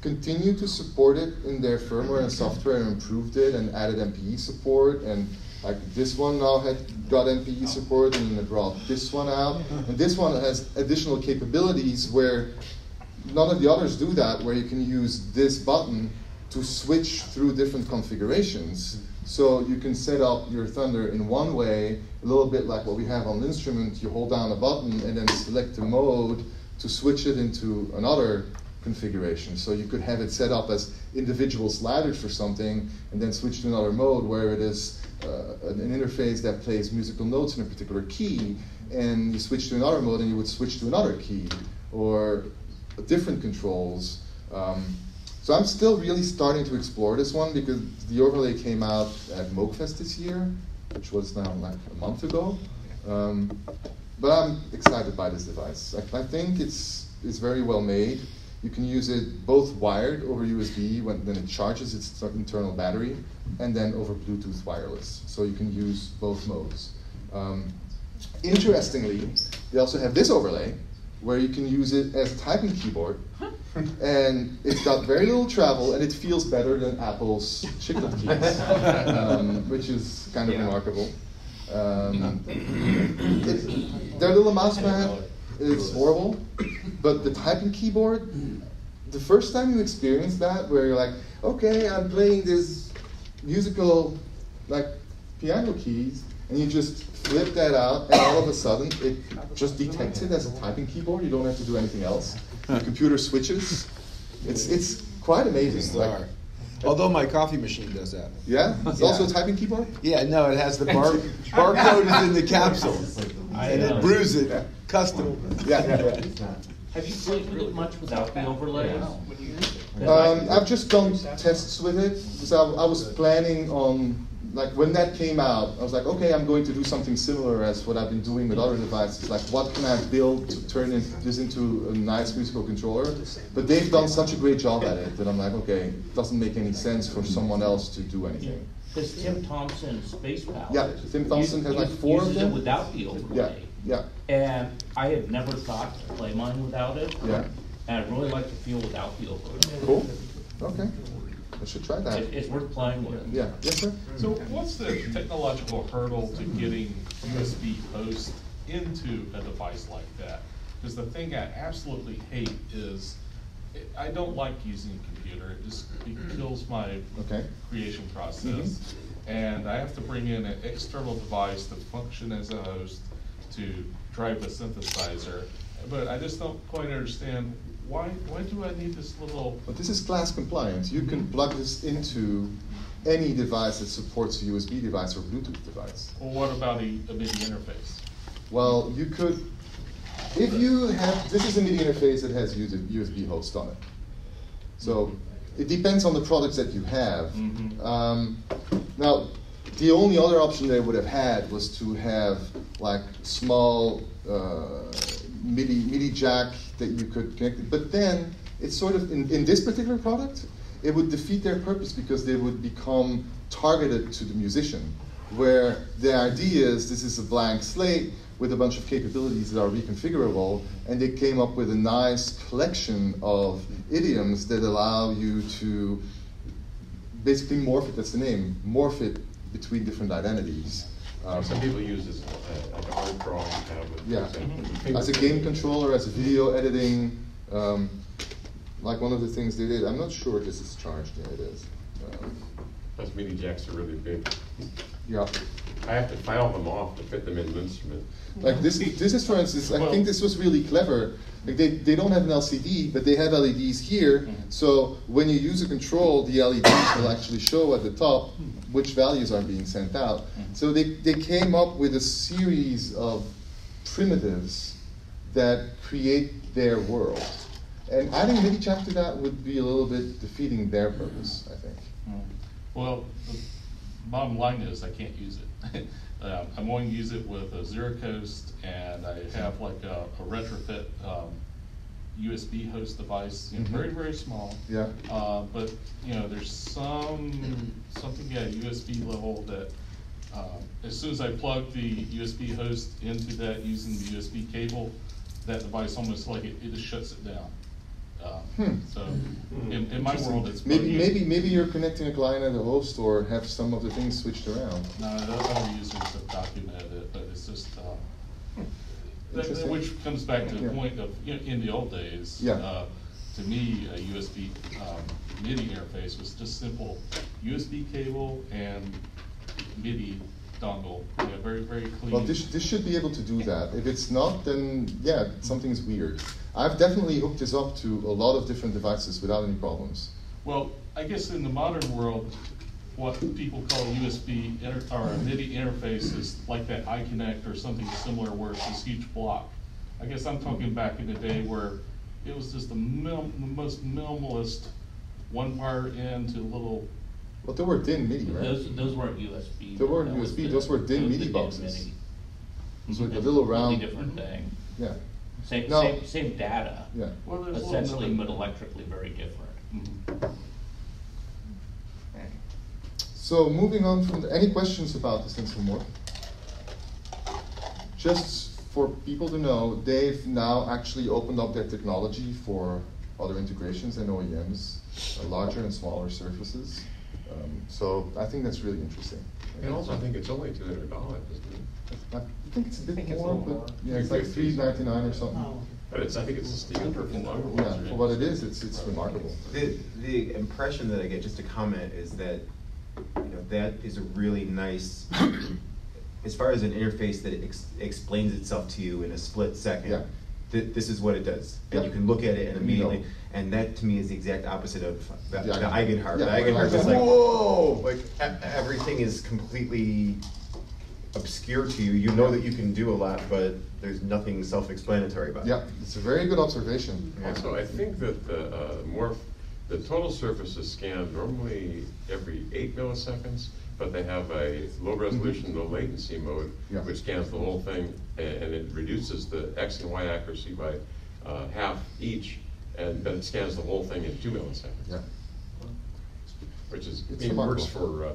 continued to support it in their firmware and software and improved it and added MPE support and like this one now had got MPE support and it brought this one out and this one has additional capabilities where none of the others do that where you can use this button to switch through different configurations so you can set up your thunder in one way a little bit like what we have on the instrument you hold down a button and then select the mode to switch it into another configuration. So you could have it set up as individual sliders for something and then switch to another mode where it is uh, an an interface that plays musical notes in a particular key and you switch to another mode and you would switch to another key or different controls. Um, so I'm still really starting to explore this one because the overlay came out at MoogFest this year, which was now like a month ago. Um, but I'm excited by this device. I, I think it's it's very well made. You can use it both wired over USB when, when it charges its internal battery, and then over Bluetooth wireless. So you can use both modes. Um, interestingly, they also have this overlay where you can use it as a typing keyboard, and it's got very little travel, and it feels better than Apple's chiclet keys, um, which is kind of remarkable. Um, it, their little mouse pad is horrible, but the typing keyboard, the first time you experience that, where you're like, okay, I'm playing this musical, like piano keys, and you just flip that out, and all of a sudden it just detects it as a typing keyboard. You don't have to do anything else. The computer switches. It's it's quite amazing. Like, Although my coffee machine does that. yeah, it's also a typing keyboard. Yeah, no, it has the (laughs) bar barcode is in the capsule, I, and it brews it custom. Yeah, (laughs) yeah, yeah. Have you played with it much without the overlays? Um, I've just done tests with it because I, I was planning on like when that came out, I was like, okay, I'm going to do something similar as what I've been doing with other devices. Like, what can I build to turn in, this into a nice musical controller? But they've done such a great job at it that I'm like, okay, it doesn't make any sense for someone else to do anything. Because Tim Thompson, Space Pal. Yeah, Tim Thompson has like uses- four of uses it them. without the Yeah, overlay. yeah, And I had never thought to play mine without it. yeah. And I really like to feel without the overlay. Cool. Okay, I should try that. It, it's worth playing with. Yeah. Yes, sir. So what's the technological hurdle to getting USB host into a device like that? Because the thing I absolutely hate is, I don't like using a computer, it just, it kills my Okay. creation mm-hmm. process. And I have to bring in an external device to function as a host to drive the synthesizer. But I just don't quite understand, why, why do I need this little, But this is class compliant. You can plug this into any device that supports a USB device or Bluetooth device. well, what about a, a MIDI interface? Well, you could, if you have, this is a MIDI interface that has USB USB host on it. So it depends on the products that you have. Mhm. Um, now, the only other option they would have had was to have like small uh, MIDI MIDI jack that you could connect. But then it's sort of in, in this particular product, it would defeat their purpose because they would become targeted to the musician. Where the idea is this is a blank slate with a bunch of capabilities that are reconfigurable, and they came up with a nice collection of idioms that allow you to basically morph it, that's the name, morph it between different identities. Um, Some people use this uh, like a art drawing tablet. for yeah, example. as a game controller, as a video editing, um, like one of the things they did. I'm not sure this is charged. Yeah, it is. Um, Those MIDI jacks are really big. Yeah, I have to file them off to fit them in an instrument. like this. This is, for instance, I think this was really clever. Like they, they don't have an LCD, but they have LEDs here. Mm-hmm. So when you use a control, the LEDs will actually show at the top which values are being sent out. Mm-hmm. So they, they came up with a series of primitives that create their world. And adding MIDI jack to that would be a little bit defeating their purpose, I think. Mm-hmm. Well, the bottom line is I can't use it. (laughs) Um, I'm going to use it with a Zero Coast and I have like a a retrofit, um, USB host device, you know, Mhm. very, very small. Yeah. Uh, but, you know, there's some, something at USB level that, um, as soon as I plug the USB host into that using the USB cable, that device almost like it, it just shuts it down. Um, Hmm. So, in, in my world, it's. Maybe, probably- maybe, maybe you're connecting a client and a host or have some of the things switched around. No, the other users have documented it, but it's just, uh, that- which comes back to the Yeah. point of, you know, in the old days. Yeah. uh, To me, a USB um, MIDI interface was just simple USB cable and MIDI dongle, yeah, very, very clean. Well, this, this should be able to do that. If it's not, then yeah, something's weird. I've definitely hooked this up to a lot of different devices without any problems. Well, I guess in the modern world, what people call USB inter, or a MIDI interface is like that iConnect or something similar where it's this huge block. I guess I'm talking back in the day where it was just the mil, the most minimalist, one wire in to little, But they were DIN MIDI, right? Those, those weren't USB. They weren't That was USB, the- those were DIN that was the MIDI DIN boxes. MIDI. It's like a little completely round. different thing. Yeah. Same, No. same, same data. Yeah. Well, there's a Essentially, but bit- electrically very different. Mhm. So moving on from, the, any questions about the Sensel Morph? Just for people to know, they've now actually opened up their technology for other integrations and OEMs, uh, larger and smaller surfaces. Um, so I think that's really interesting. And also, I think it's only two hundred dollars, isn't it? I think it's a bit think it's a more, little more. but yeah, it's like three ninety nine or something. But it's, I think it's a standard for longer Yeah, ones. for what it is, it's it's remarkable. The, the impression that I get, just a comment, is that, you know, that is a really nice, (coughs) as far as an interface that ex- explains itself to you in a split second. Yeah. Th- this is what it does, and you can look at it and You immediately, know. and that to me is the exact opposite of the, The the Eigenharp. Eigenharp. Yeah, The Eigenharp is like, whoa! like, e- everything is completely obscure to you, you know that you can do a lot, but there's nothing self-explanatory about it. Yeah, it's a very good observation. Also, I think that the uh, morph, the total surface is scanned normally every eight milliseconds, but they have a low resolution, low latency mode, Yeah. which scans the whole thing, a- and it reduces the X and Y accuracy by uh, half each, and then it scans the whole thing in two milliseconds. Yeah. Which is, It's it works for, uh,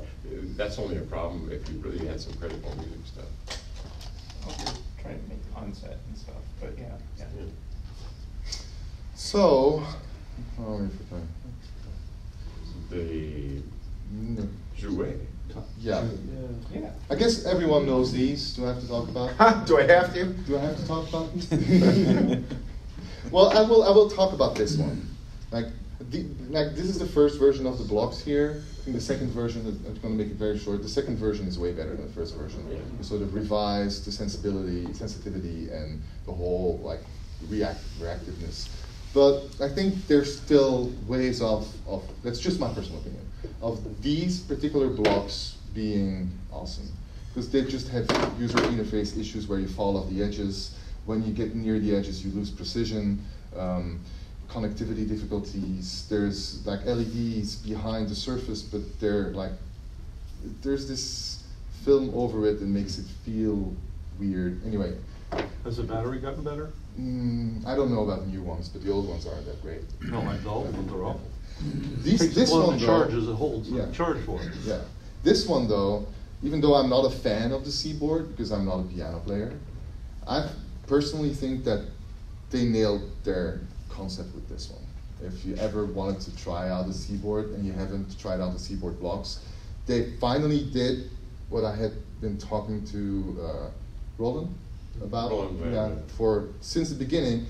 that's only a problem if you really had some critical music stuff. trying to make onset and stuff, but yeah, yeah. So, oh, we forgot. The Mm, Joué. Yeah. Yeah. I guess everyone knows these. Do I have to talk about? (laughs) Do I have to? Do I have to talk about these? (laughs) well, I will. I will talk about this one. Like the, like this is the first version of the blocks here. I think the second version, I'm going to make it very short. The second version is way better than the first version. We sort of revised the sensibility, sensitivity, and the whole like react reactiveness. But I think there's still ways of, of that's just my personal opinion of these particular blocks being awesome because they just have user interface issues where you fall off the edges. When you get near the edges, you lose precision. Um, connectivity difficulties. There's like LEDs behind the surface, but they're like there's this film over it that makes it feel weird. Anyway, Has the battery gotten better? mm, I don't know about the new ones, but the old ones aren't that great. No, like the old ones are awful. These, Takes this one to though, charge it holds, Yeah. charge for it. Yeah. This one though, even though I'm not a fan of the Seaboard because I'm not a piano player, I personally think that they nailed their concept with this one. If you ever wanted to try out the Seaboard and you haven't tried out the Seaboard blocks, they finally did what I had been talking to uh, Roland about Roland, yeah. for since the beginning.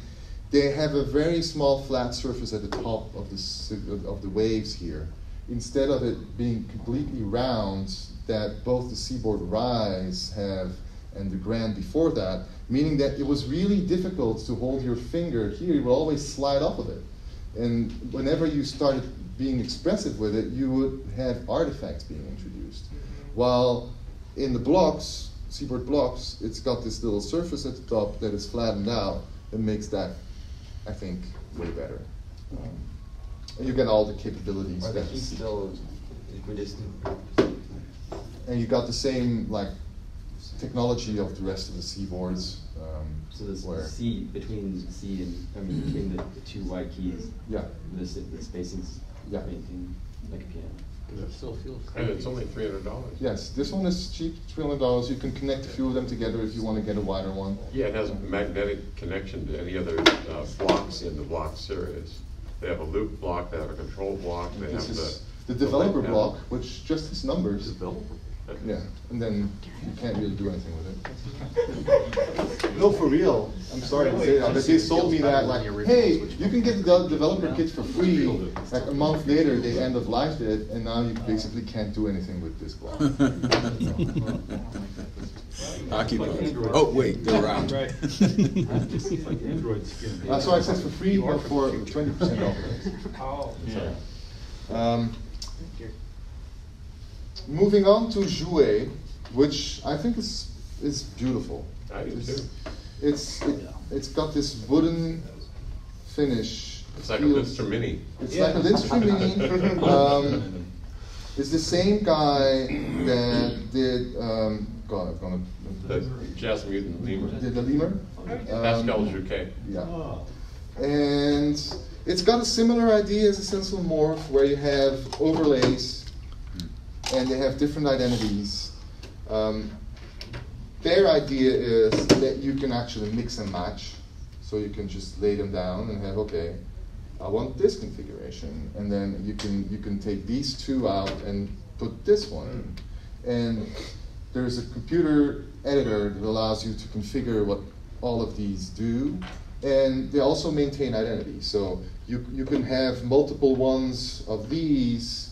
They have a very small flat surface at the top of the of the waves here, instead of it being completely round that both the seaboard rise have and the grand before that, meaning that it was really difficult to hold your finger here, you would always slide off of it. And whenever you started being expressive with it, you would have artifacts being introduced. While in the blocks, seaboard blocks, it's got this little surface at the top that is flattened out and makes that, I think, way better. Um, you get all the capabilities the that keys still equidistant? and you got the same like technology of the rest of the seaboards. Um, So this where C, between C and, I mean, between the, the two white keys? Yeah. The, the spacing's Yeah. maintained like a piano? It still feels. And it's only three hundred dollars. yes, this one is cheap, three hundred dollars. You can connect a few of them together if you want to get a wider one. Yeah, it has a magnetic connection to any other uh, blocks in the block series. They have a loop block, they have a control block, they This have the. is the developer light block, which just has numbers. Yeah, and then you can't really do anything with it. (laughs) no, for real. I'm sorry to say that, but they sold me that like, hey, you can get the developer kit for free. Like a month later, they end of life it, and now you basically can't do anything with this block. (laughs) Occupy. Oh, wait, they're round. Right. It's like Android skin. That's why I said for free, but for twenty percent off. Oh. Um, moving on to Joué, which I think is is beautiful. I do it's, too. It's it, it's got this wooden finish. It's like a Feels- Lister Mini. It's like a Lister Mini. (laughs) Um, it's the same guy that did. Um, God, I'm gonna. The Jazz Mutant Lemur. Did the lemur? Pascal Um, Joguet. Yeah. And it's got a similar idea as a Stencil Morph where you have overlays and they have different identities. Um, their idea is that you can actually mix and match. So you can just lay them down and have, okay, I want this configuration. And then you can, you can take these two out and put this one in. And there's a computer editor that allows you to configure what all of these do. And they also maintain identity. So you, you can have multiple ones of these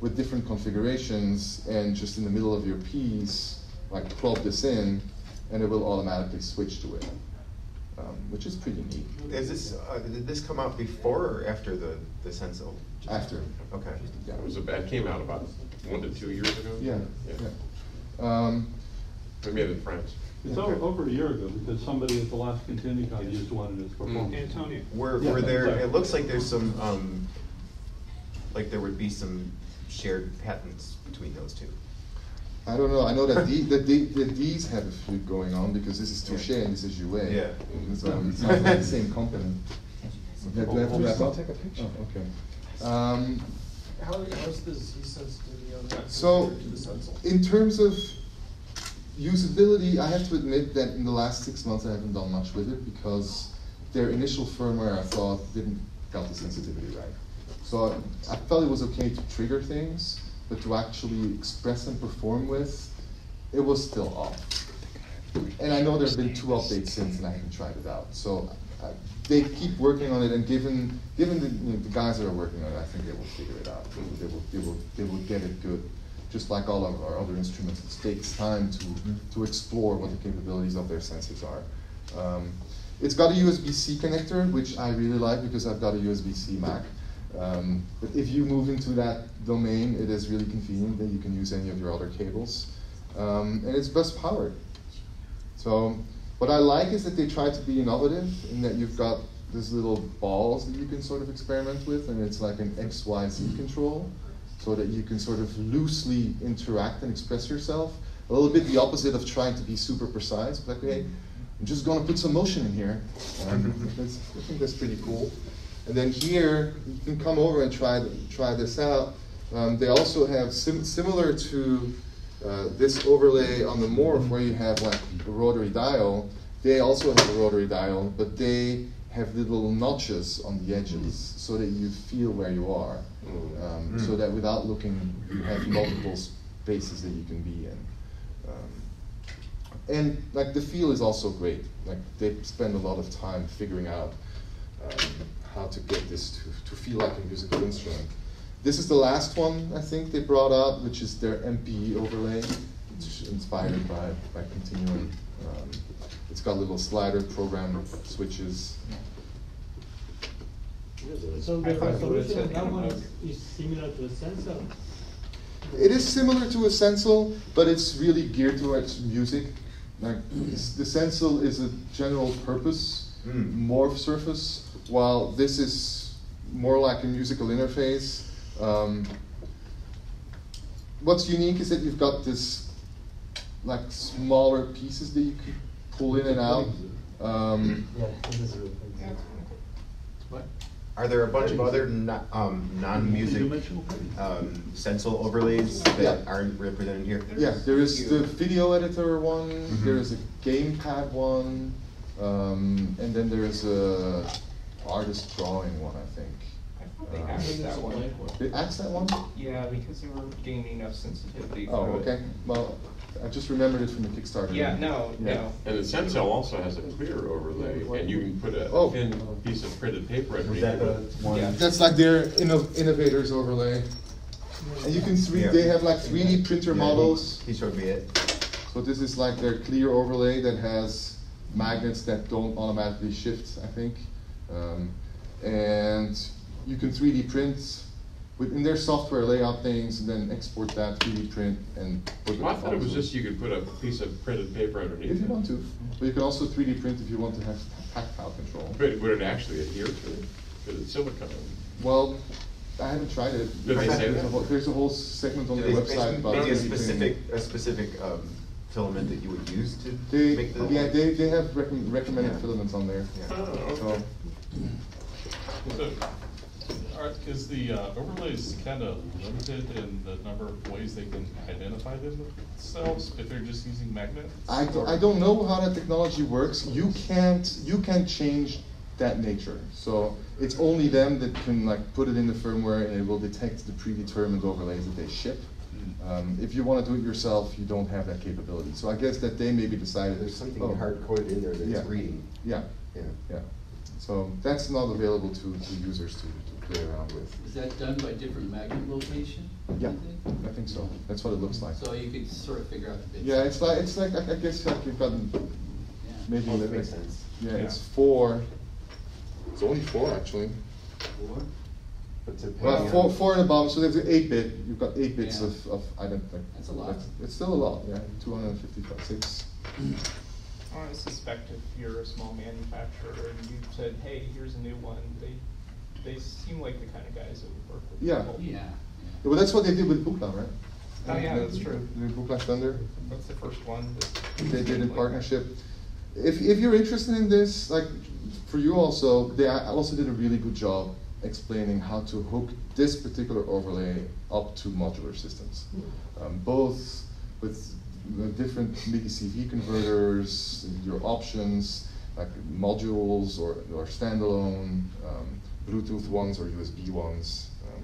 with different configurations and just in the middle of your piece, like plug this in, and it will automatically switch to it, um, which is pretty neat. Is this, uh, did this come out before or after the, the Sensel? After. Okay. Yeah. It was, a- it came out about one to two years ago. Yeah, yeah. Um, We made it in France. It's over, over a year ago, because somebody at the last ContinuuCon used one in his Mm. Antonio. Were, Yeah, were there, sorry. it looks like there's some, um, like there would be some shared patents between those two. I don't know. I know that, (laughs) the, that, the, that these have a few going on because this is Touche and this is Joué. Yeah. So it's (laughs) not like the same company. Do I have to wrap up? Take a picture. Oh, okay. Um, How, how's the Z sensitivity on that So, to the in terms of usability, I have to admit that in the last six months I haven't done much with it because their initial firmware I thought didn't got the sensitivity right. So I, I felt it was okay to trigger things, but to actually express and perform with, it was still off. And I know there have been two updates since and I haven't tried it out. So uh, they keep working on it, and given given the, you know, the guys that are working on it, I think they will figure it out. They will, they will, they will, they will get it good. Just like all of our other instruments, it takes time to, to explore what the capabilities of their sensors are. Um, it's got a USB-C connector, which I really like because I've got a USB-C Mac. Um, but if you move into that domain, it is really convenient that you can use any of your other cables. Um, and it's bus powered. So what I like is that they try to be innovative in that you've got these little balls that you can sort of experiment with, and it's like an XYZ control, so that you can sort of loosely interact and express yourself. A little bit the opposite of trying to be super precise. Like, hey, I'm just going to put some motion in here. Um, I think that's pretty cool. And then here, you can come over and try, try this out. Um, they also have, sim similar to uh, this overlay on the Morph, where you have like a rotary dial, they also have a rotary dial, but they have little notches on the edges so that you feel where you are. Um, Mm. So that without looking, you have multiple spaces that you can be in. Um, and like the feel is also great. Like they spend a lot of time figuring out um, how to get this to, to feel like a musical instrument. This is the last one I think they brought out, which is their MPE overlay, which is inspired by, by Continuum. Um, it's got little slider program switches. So the resolution of that one is, is similar to a Sensel? It is similar to a Sensel, but it's really geared towards music. Like the Sensel is a general purpose Mm. morph surface, while this is more like a musical interface. Um, what's unique is that you've got this like smaller pieces that you can pull in and out. Um, Are there a bunch of other no- um, non-music um, Sensel overlays that Yeah. aren't represented here? Yeah, there is the video editor one, Mhm. there is a gamepad one, um, and then there is a artist drawing one, I think. i They Um, axed that one. They axed that one? Yeah, because they were gaining enough sensitivity. Oh, through it. okay, well, I just remembered it from the Kickstarter. Yeah, no, Yeah. no. And the Sensel also has a clear overlay, and you can put a Oh. thin piece of printed paper underneath that it. the one- Yeah. That's like their inno- innovators overlay. And you can three, Yeah. they have like 3D printer Yeah, he- models. He showed me it. So this is like their clear overlay that has magnets that don't automatically shift, I think. Um, and you can 3D print within their software, lay out things, and then export that 3D print and put it. Well, I thought it was just you could put a piece of printed paper underneath If you it. want to, but you can also 3D print if you want to have tactile control. But would it actually adhere to it? Because it's silicone. Well, I haven't tried it. Did they say There's a whole- There's a whole segment on their Is- website is about. A specific, a specific um, filament that you would use to They, make the. yeah, they, they have recomm- recommended Yeah. filaments on there. Yeah. Oh, okay. So, are, is the uh, overlays kind of limited in the number of ways they can identify themselves if they're just using magnets? I, do, I don't know how that technology works. You can't, you can change that nature. So it's only them that can like put it in the firmware and it will detect the predetermined overlays that they ship. Um, if you want to do it yourself, you don't have that capability. So I guess that they maybe decided. There's something oh, hard coded in there that's Yeah. reading. Yeah, Yeah. yeah. So that's not available to, to users to, to play around with. Is that done by different magnet location? Yeah, think? I think so. That's what it looks like. So you could sort of figure out the bits. Yeah, it's like, it's like, I I guess like you've got maybe. That like- makes sense. Yeah, Yeah. it's four. It's only four actually. Four? But to Well, four, four in the bottom, so there's an eight bit, you've got eight bits Yeah. of, of identity. That's a lot. It's still a lot, yeah, two hundred and fifty-six. (clears throat) I suspect if you're a small manufacturer and you said, hey, here's a new one, they, they seem like the kind of guys that would work with Yeah. people. Yeah. Well, that's what they did with Buchla, right? Oh, yeah, The- that's true. The Buchla Thunder. That's the first one that. they did in partnership. If, if you're interested in this, like for you also, they also did a really good job explaining how to hook this particular overlay up to modular systems, um, both with the different MIDI CV converters, your options like modules or, or standalone, um, Bluetooth ones or USB ones. Um,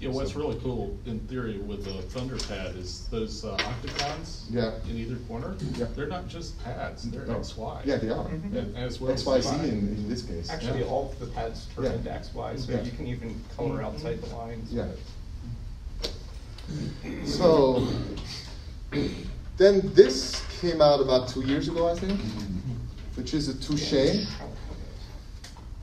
Yeah, what's really cool in theory with the Thunder Pad is those uh, octagons Yeah. in either corner. Yeah. They're not just pads; they're No. X Y. Yeah, they are. And as well XYZ Y. in, in this case. Actually, Yeah. all of the pads turn Yeah. into XY, so Yeah. you can even color outside the lines. Yeah. (clears throat) So, then this came out about two years ago, I think, which is a touche.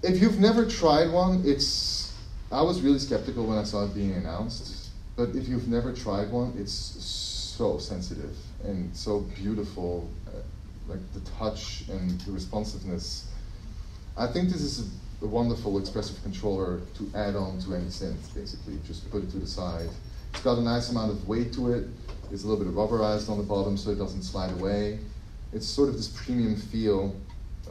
If you've never tried one, it's. I was really skeptical when I saw it being announced, but if you've never tried one, it's so sensitive and so beautiful, uh, like the touch and the responsiveness. I think this is a, a wonderful expressive controller to add on to any synth, basically. Just put it to the side. It's got a nice amount of weight to it. It's a little bit rubberized on the bottom so it doesn't slide away. It's sort of this premium feel.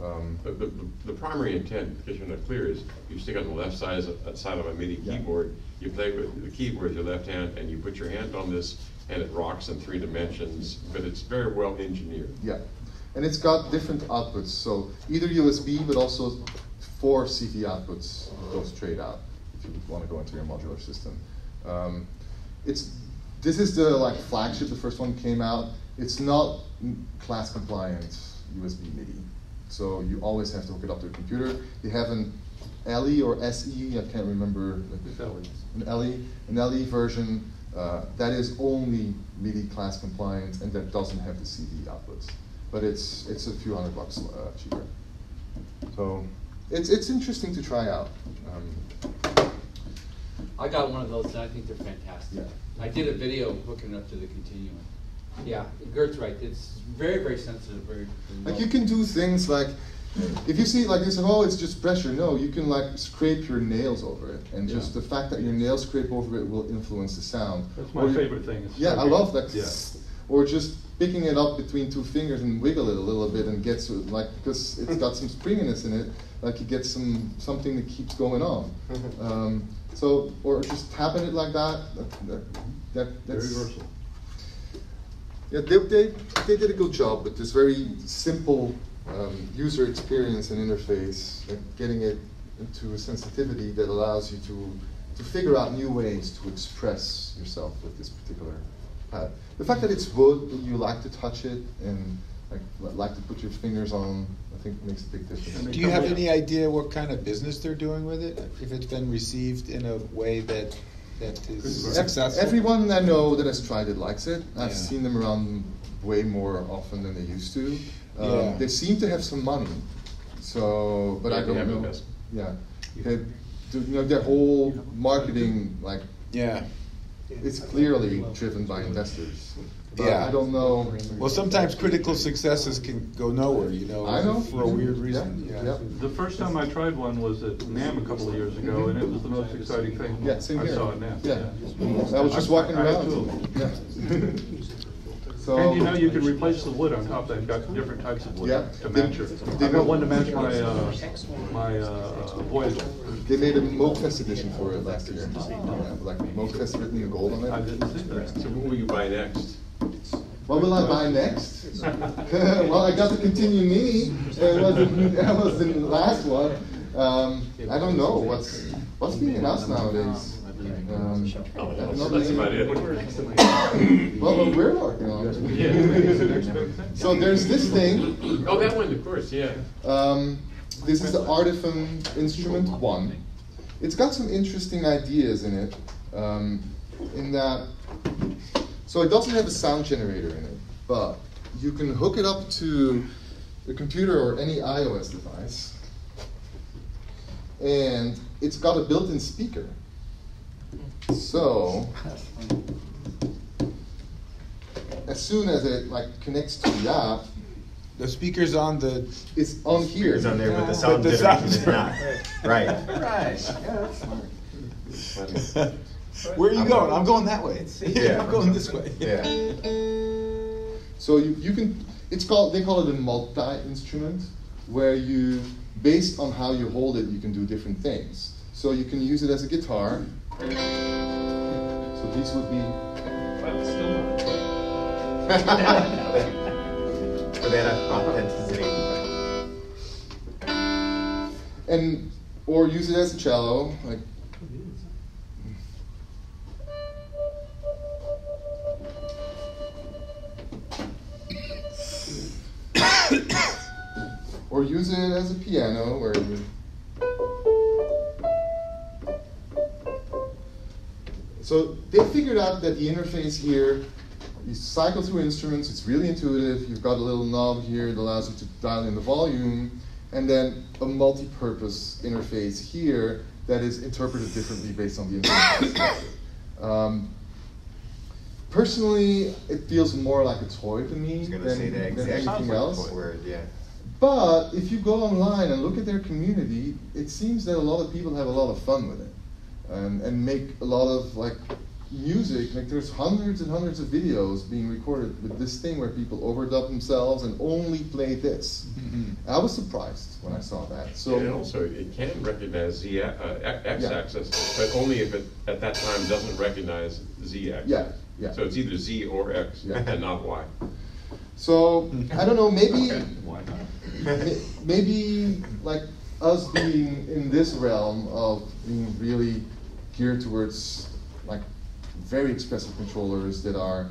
Um, The, the, the primary intent, because you're not clear, is you stick on the left side, uh, side of a MIDI keyboard, you play with the keyboard with your left hand, and you put your hand on this, and it rocks in three dimensions, but it's very well engineered. Yeah, and it's got different outputs. So either USB, but also four CV outputs go straight out if you want to go into your modular system. Um, it's this is the like flagship. The first one came out. It's not class compliant USB MIDI, so you always have to hook it up to a computer. They have an LE or SE. I can't remember. An LE, an LE version uh, that is only MIDI class compliant and that doesn't have the CV outputs, but it's it's a few hundred bucks uh, cheaper. So it's it's interesting to try out. Um, I got one of those, and I think they're fantastic. Yeah. I did a video hooking it up to the continuum. Yeah, Geert's right, it's very, very sensitive, very. very Like you can do things like, if you see it like this, oh, it's just pressure. No, you can like scrape your nails over it, and just the fact that your nails scrape over it will influence the sound. That's my Or you- favorite thing, is Yeah, I love that. Yeah. (laughs) Or just picking it up between two fingers and wiggle it a little bit and get to like because it's got some springiness in it, like you get some something that keeps going on. (laughs) Um, so or just tapping it like that. That, that, that that's Very versatile. yeah, they, they, they did a good job with this very simple um, user experience and interface, like getting it into a sensitivity that allows you to, to figure out new ways to express yourself with this particular pad. The fact that it's wood, you like to touch it and like, like to put your fingers on, I think makes a big difference. Do you have any idea what kind of business they're doing with it? If it's been received in a way that, that is successful? Everyone I know that has tried it likes it. I've Yeah. seen them around way more often than they used to. Um, Yeah. They seem to have some money, so but Yeah, I don't know. Yeah, they, you know their whole marketing like Yeah. it's clearly driven by investors. But Yeah. I don't know. Well, sometimes critical successes can go nowhere, you know, I know. for a weird Yeah, reason. yeah. The first time I tried one was at NAMM a couple of years ago, and it was the most exciting thing Yeah, same I here. saw at NAMM. Yeah, I was just walking I- I around. two of them. Yeah. so (laughs) And you know, you can replace the wood on top, they've got different types of wood Yeah. to match it. they I've got one to match my, uh, my, uh, Voyager. They made a MoogFest edition for it last year. Yeah, like MoogFest written in gold on it. I didn't see that. So what will you buy next? What will I buy next? (laughs) well, I got to ContinuuMini. It wasn't, (laughs) that was the last one. Um, I don't know what's what's being announced nowadays. Um, no That's about (coughs) it. Well, what we're working on. so there's this thing. Oh, that one, of course, yeah. Um, this is the Artiphon Instrument One. It's got some interesting ideas in it. Um, in that, so it doesn't have a sound generator in it, but you can hook it up to a computer or any iOS device, and it's got a built-in speaker. So, as soon as it like connects to the app, The speaker's on the. it's on here. Speaker's on there, but the But sound the generation sound- is not. Right. Right. Yeah, that's smart. (laughs) Where are you going? I'm going that way. (laughs) Yeah. (laughs) I'm going this way. Yeah. So you, you can, it's called, they call it a multi-instrument, where you, based on how you hold it, you can do different things. So you can use it as a guitar. So these would be, But still not. Authenticity. and, or use it as a cello, like, or use it as a piano where you So they figured out that the interface here, you cycle through instruments, it's really intuitive. You've got a little knob here that allows you to dial in the volume, and then a multi-purpose interface here that is interpreted differently based on the interface. um, personally, it feels more like a toy to me than, say that than anything else. word, yeah. But if you go online and look at their community, it seems that a lot of people have a lot of fun with it and, and make a lot of like music. Like there's hundreds and hundreds of videos being recorded with this thing where people overdub themselves and only play this. I was surprised when I saw that. So and also, it can recognize Z, uh, X Yeah. axis, but only if it, at that time, doesn't recognize Z axis. Yeah, yeah. So it's either Z or X, Yeah. and (laughs) not Y. So I don't know, maybe (laughs) Why not? may- maybe like us being in this realm of being really geared towards like very expressive controllers that are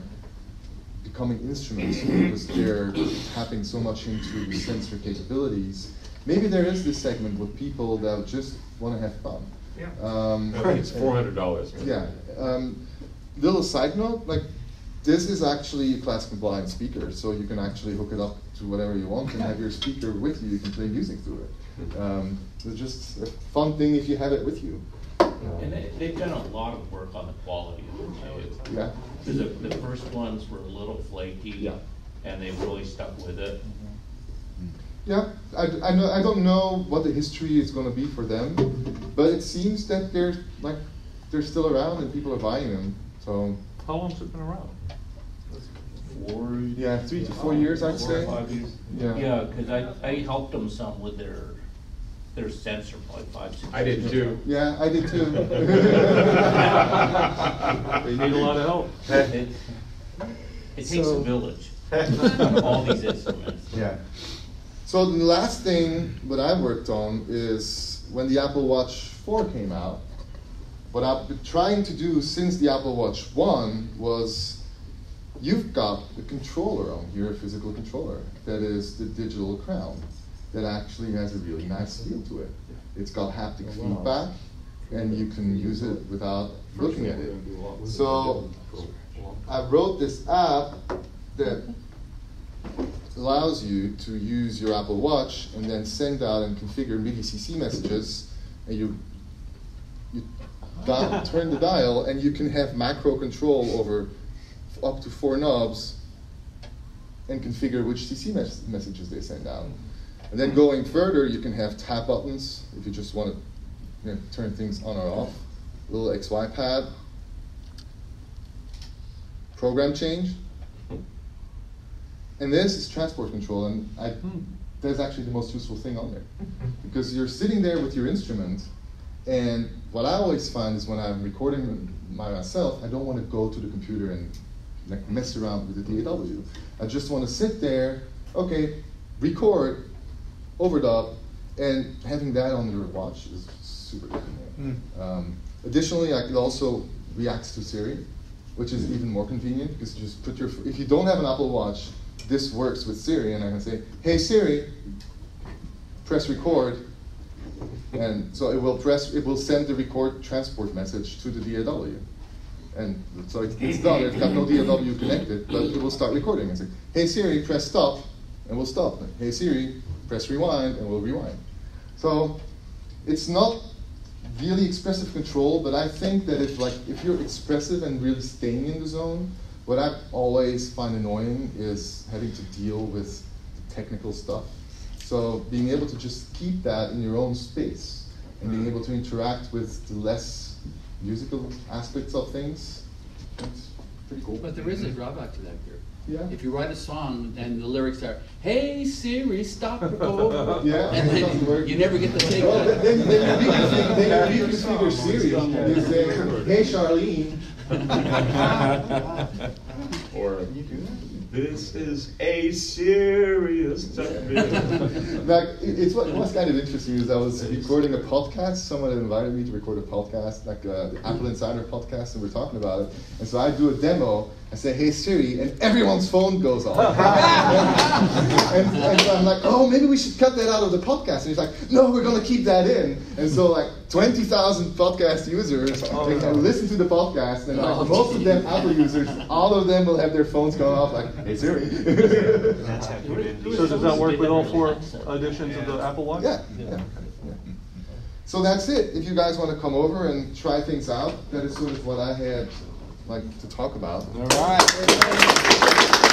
becoming instruments because they're tapping so much into sensor capabilities. Maybe there is this segment with people that just want to have fun. Yeah. Um, I think it's $400. Yeah. Um, little side note, like this is actually a class compliant speaker, so you can actually hook it up to whatever you want and have your speaker with you. You can play music through it. Um, it's just a fun thing if you have it with you. And they, they've done a lot of work on the quality of it too. Yeah. Because the, the first ones were a little flaky. Yeah. And they really stuck with it. Yeah, I, I, know, I don't know what the history is going to be for them, but it seems that they're like they're still around and people are buying them. So How long's it been around? Four. yeah, three to four years, I'd Four or say. five years. Yeah. Yeah, because I, I helped them some with their, their sensor probably five, six. I did years too. Yeah, I did too. (laughs) They need a lot of help. It it takes a village, (laughs) all these instruments. Yeah. So the last thing that I worked on is when the Apple Watch 4 came out. What I've been trying to do since the Apple Watch 1 was you've got the controller on here, a physical controller, that is the digital crown, that actually has a really nice feel to it. It's got haptic feedback, and you can use it without looking at it. So I wrote this app that allows you to use your Apple Watch and then send out and configure MIDI CC messages, and you you dial, turn the dial, and you can have macro control over up to four knobs and configure which CC mes- messages they send out. And then going further, you can have tab buttons if you just want to you know, turn things on or off. Little XY pad. Program change. And this is transport control, and I, that's actually the most useful thing on there. (laughs) Because you're sitting there with your instrument, and what I always find is when I'm recording by myself, I don't want to go to the computer and like mess around with the DAW. I just want to sit there, okay, record, overdub, and having that on your watch is super convenient. Um, additionally, I could also react to Siri, which is even more convenient because you just put your, if you don't have an Apple Watch, this works with Siri, and I can say, hey Siri, press record, and so it will press, it will send the record transport message to the DAW. And so it, it's done, it's got no DAW connected, but it will start recording and say, hey Siri, press stop, and we'll stop. Hey Siri, press rewind, and we'll rewind. So it's not really expressive control, but I think that if like if you're expressive and really staying in the zone, what I always find annoying is having to deal with the technical stuff. So being able to just keep that in your own space and being mm. able to interact with the less musical aspects of things, that's pretty cool. But there is a drawback to that, Geert. Yeah. If you write a song and the lyrics are, "Hey Siri, stop record," (laughs) Yeah, and then you never get the take Well, that. then, then you reconfigure, then you reconfigure Siri and you say, hey Charlene. (laughs) (laughs) Or, this is a serious topic. (laughs) like, it, it's what was kind of interesting is I was recording a podcast. Someone had invited me to record a podcast, like uh, the Apple Insider podcast, and we're talking about it. And so I do a demo, I say, "Hey Siri," and everyone's phone goes off. (laughs) and, and so I'm like, "Oh, maybe we should cut that out of the podcast." And he's like, "No, we're going to keep that in." And so like twenty thousand podcast users oh, they can listen to the podcast, and like, oh, most of them Apple users, all of them will have their phones going off like, "Hey Siri." (laughs) So does that work with all four editions of the Apple Watch? Yeah, yeah. So that's it. If you guys want to come over and try things out, that is sort of what I had like to talk about. All right.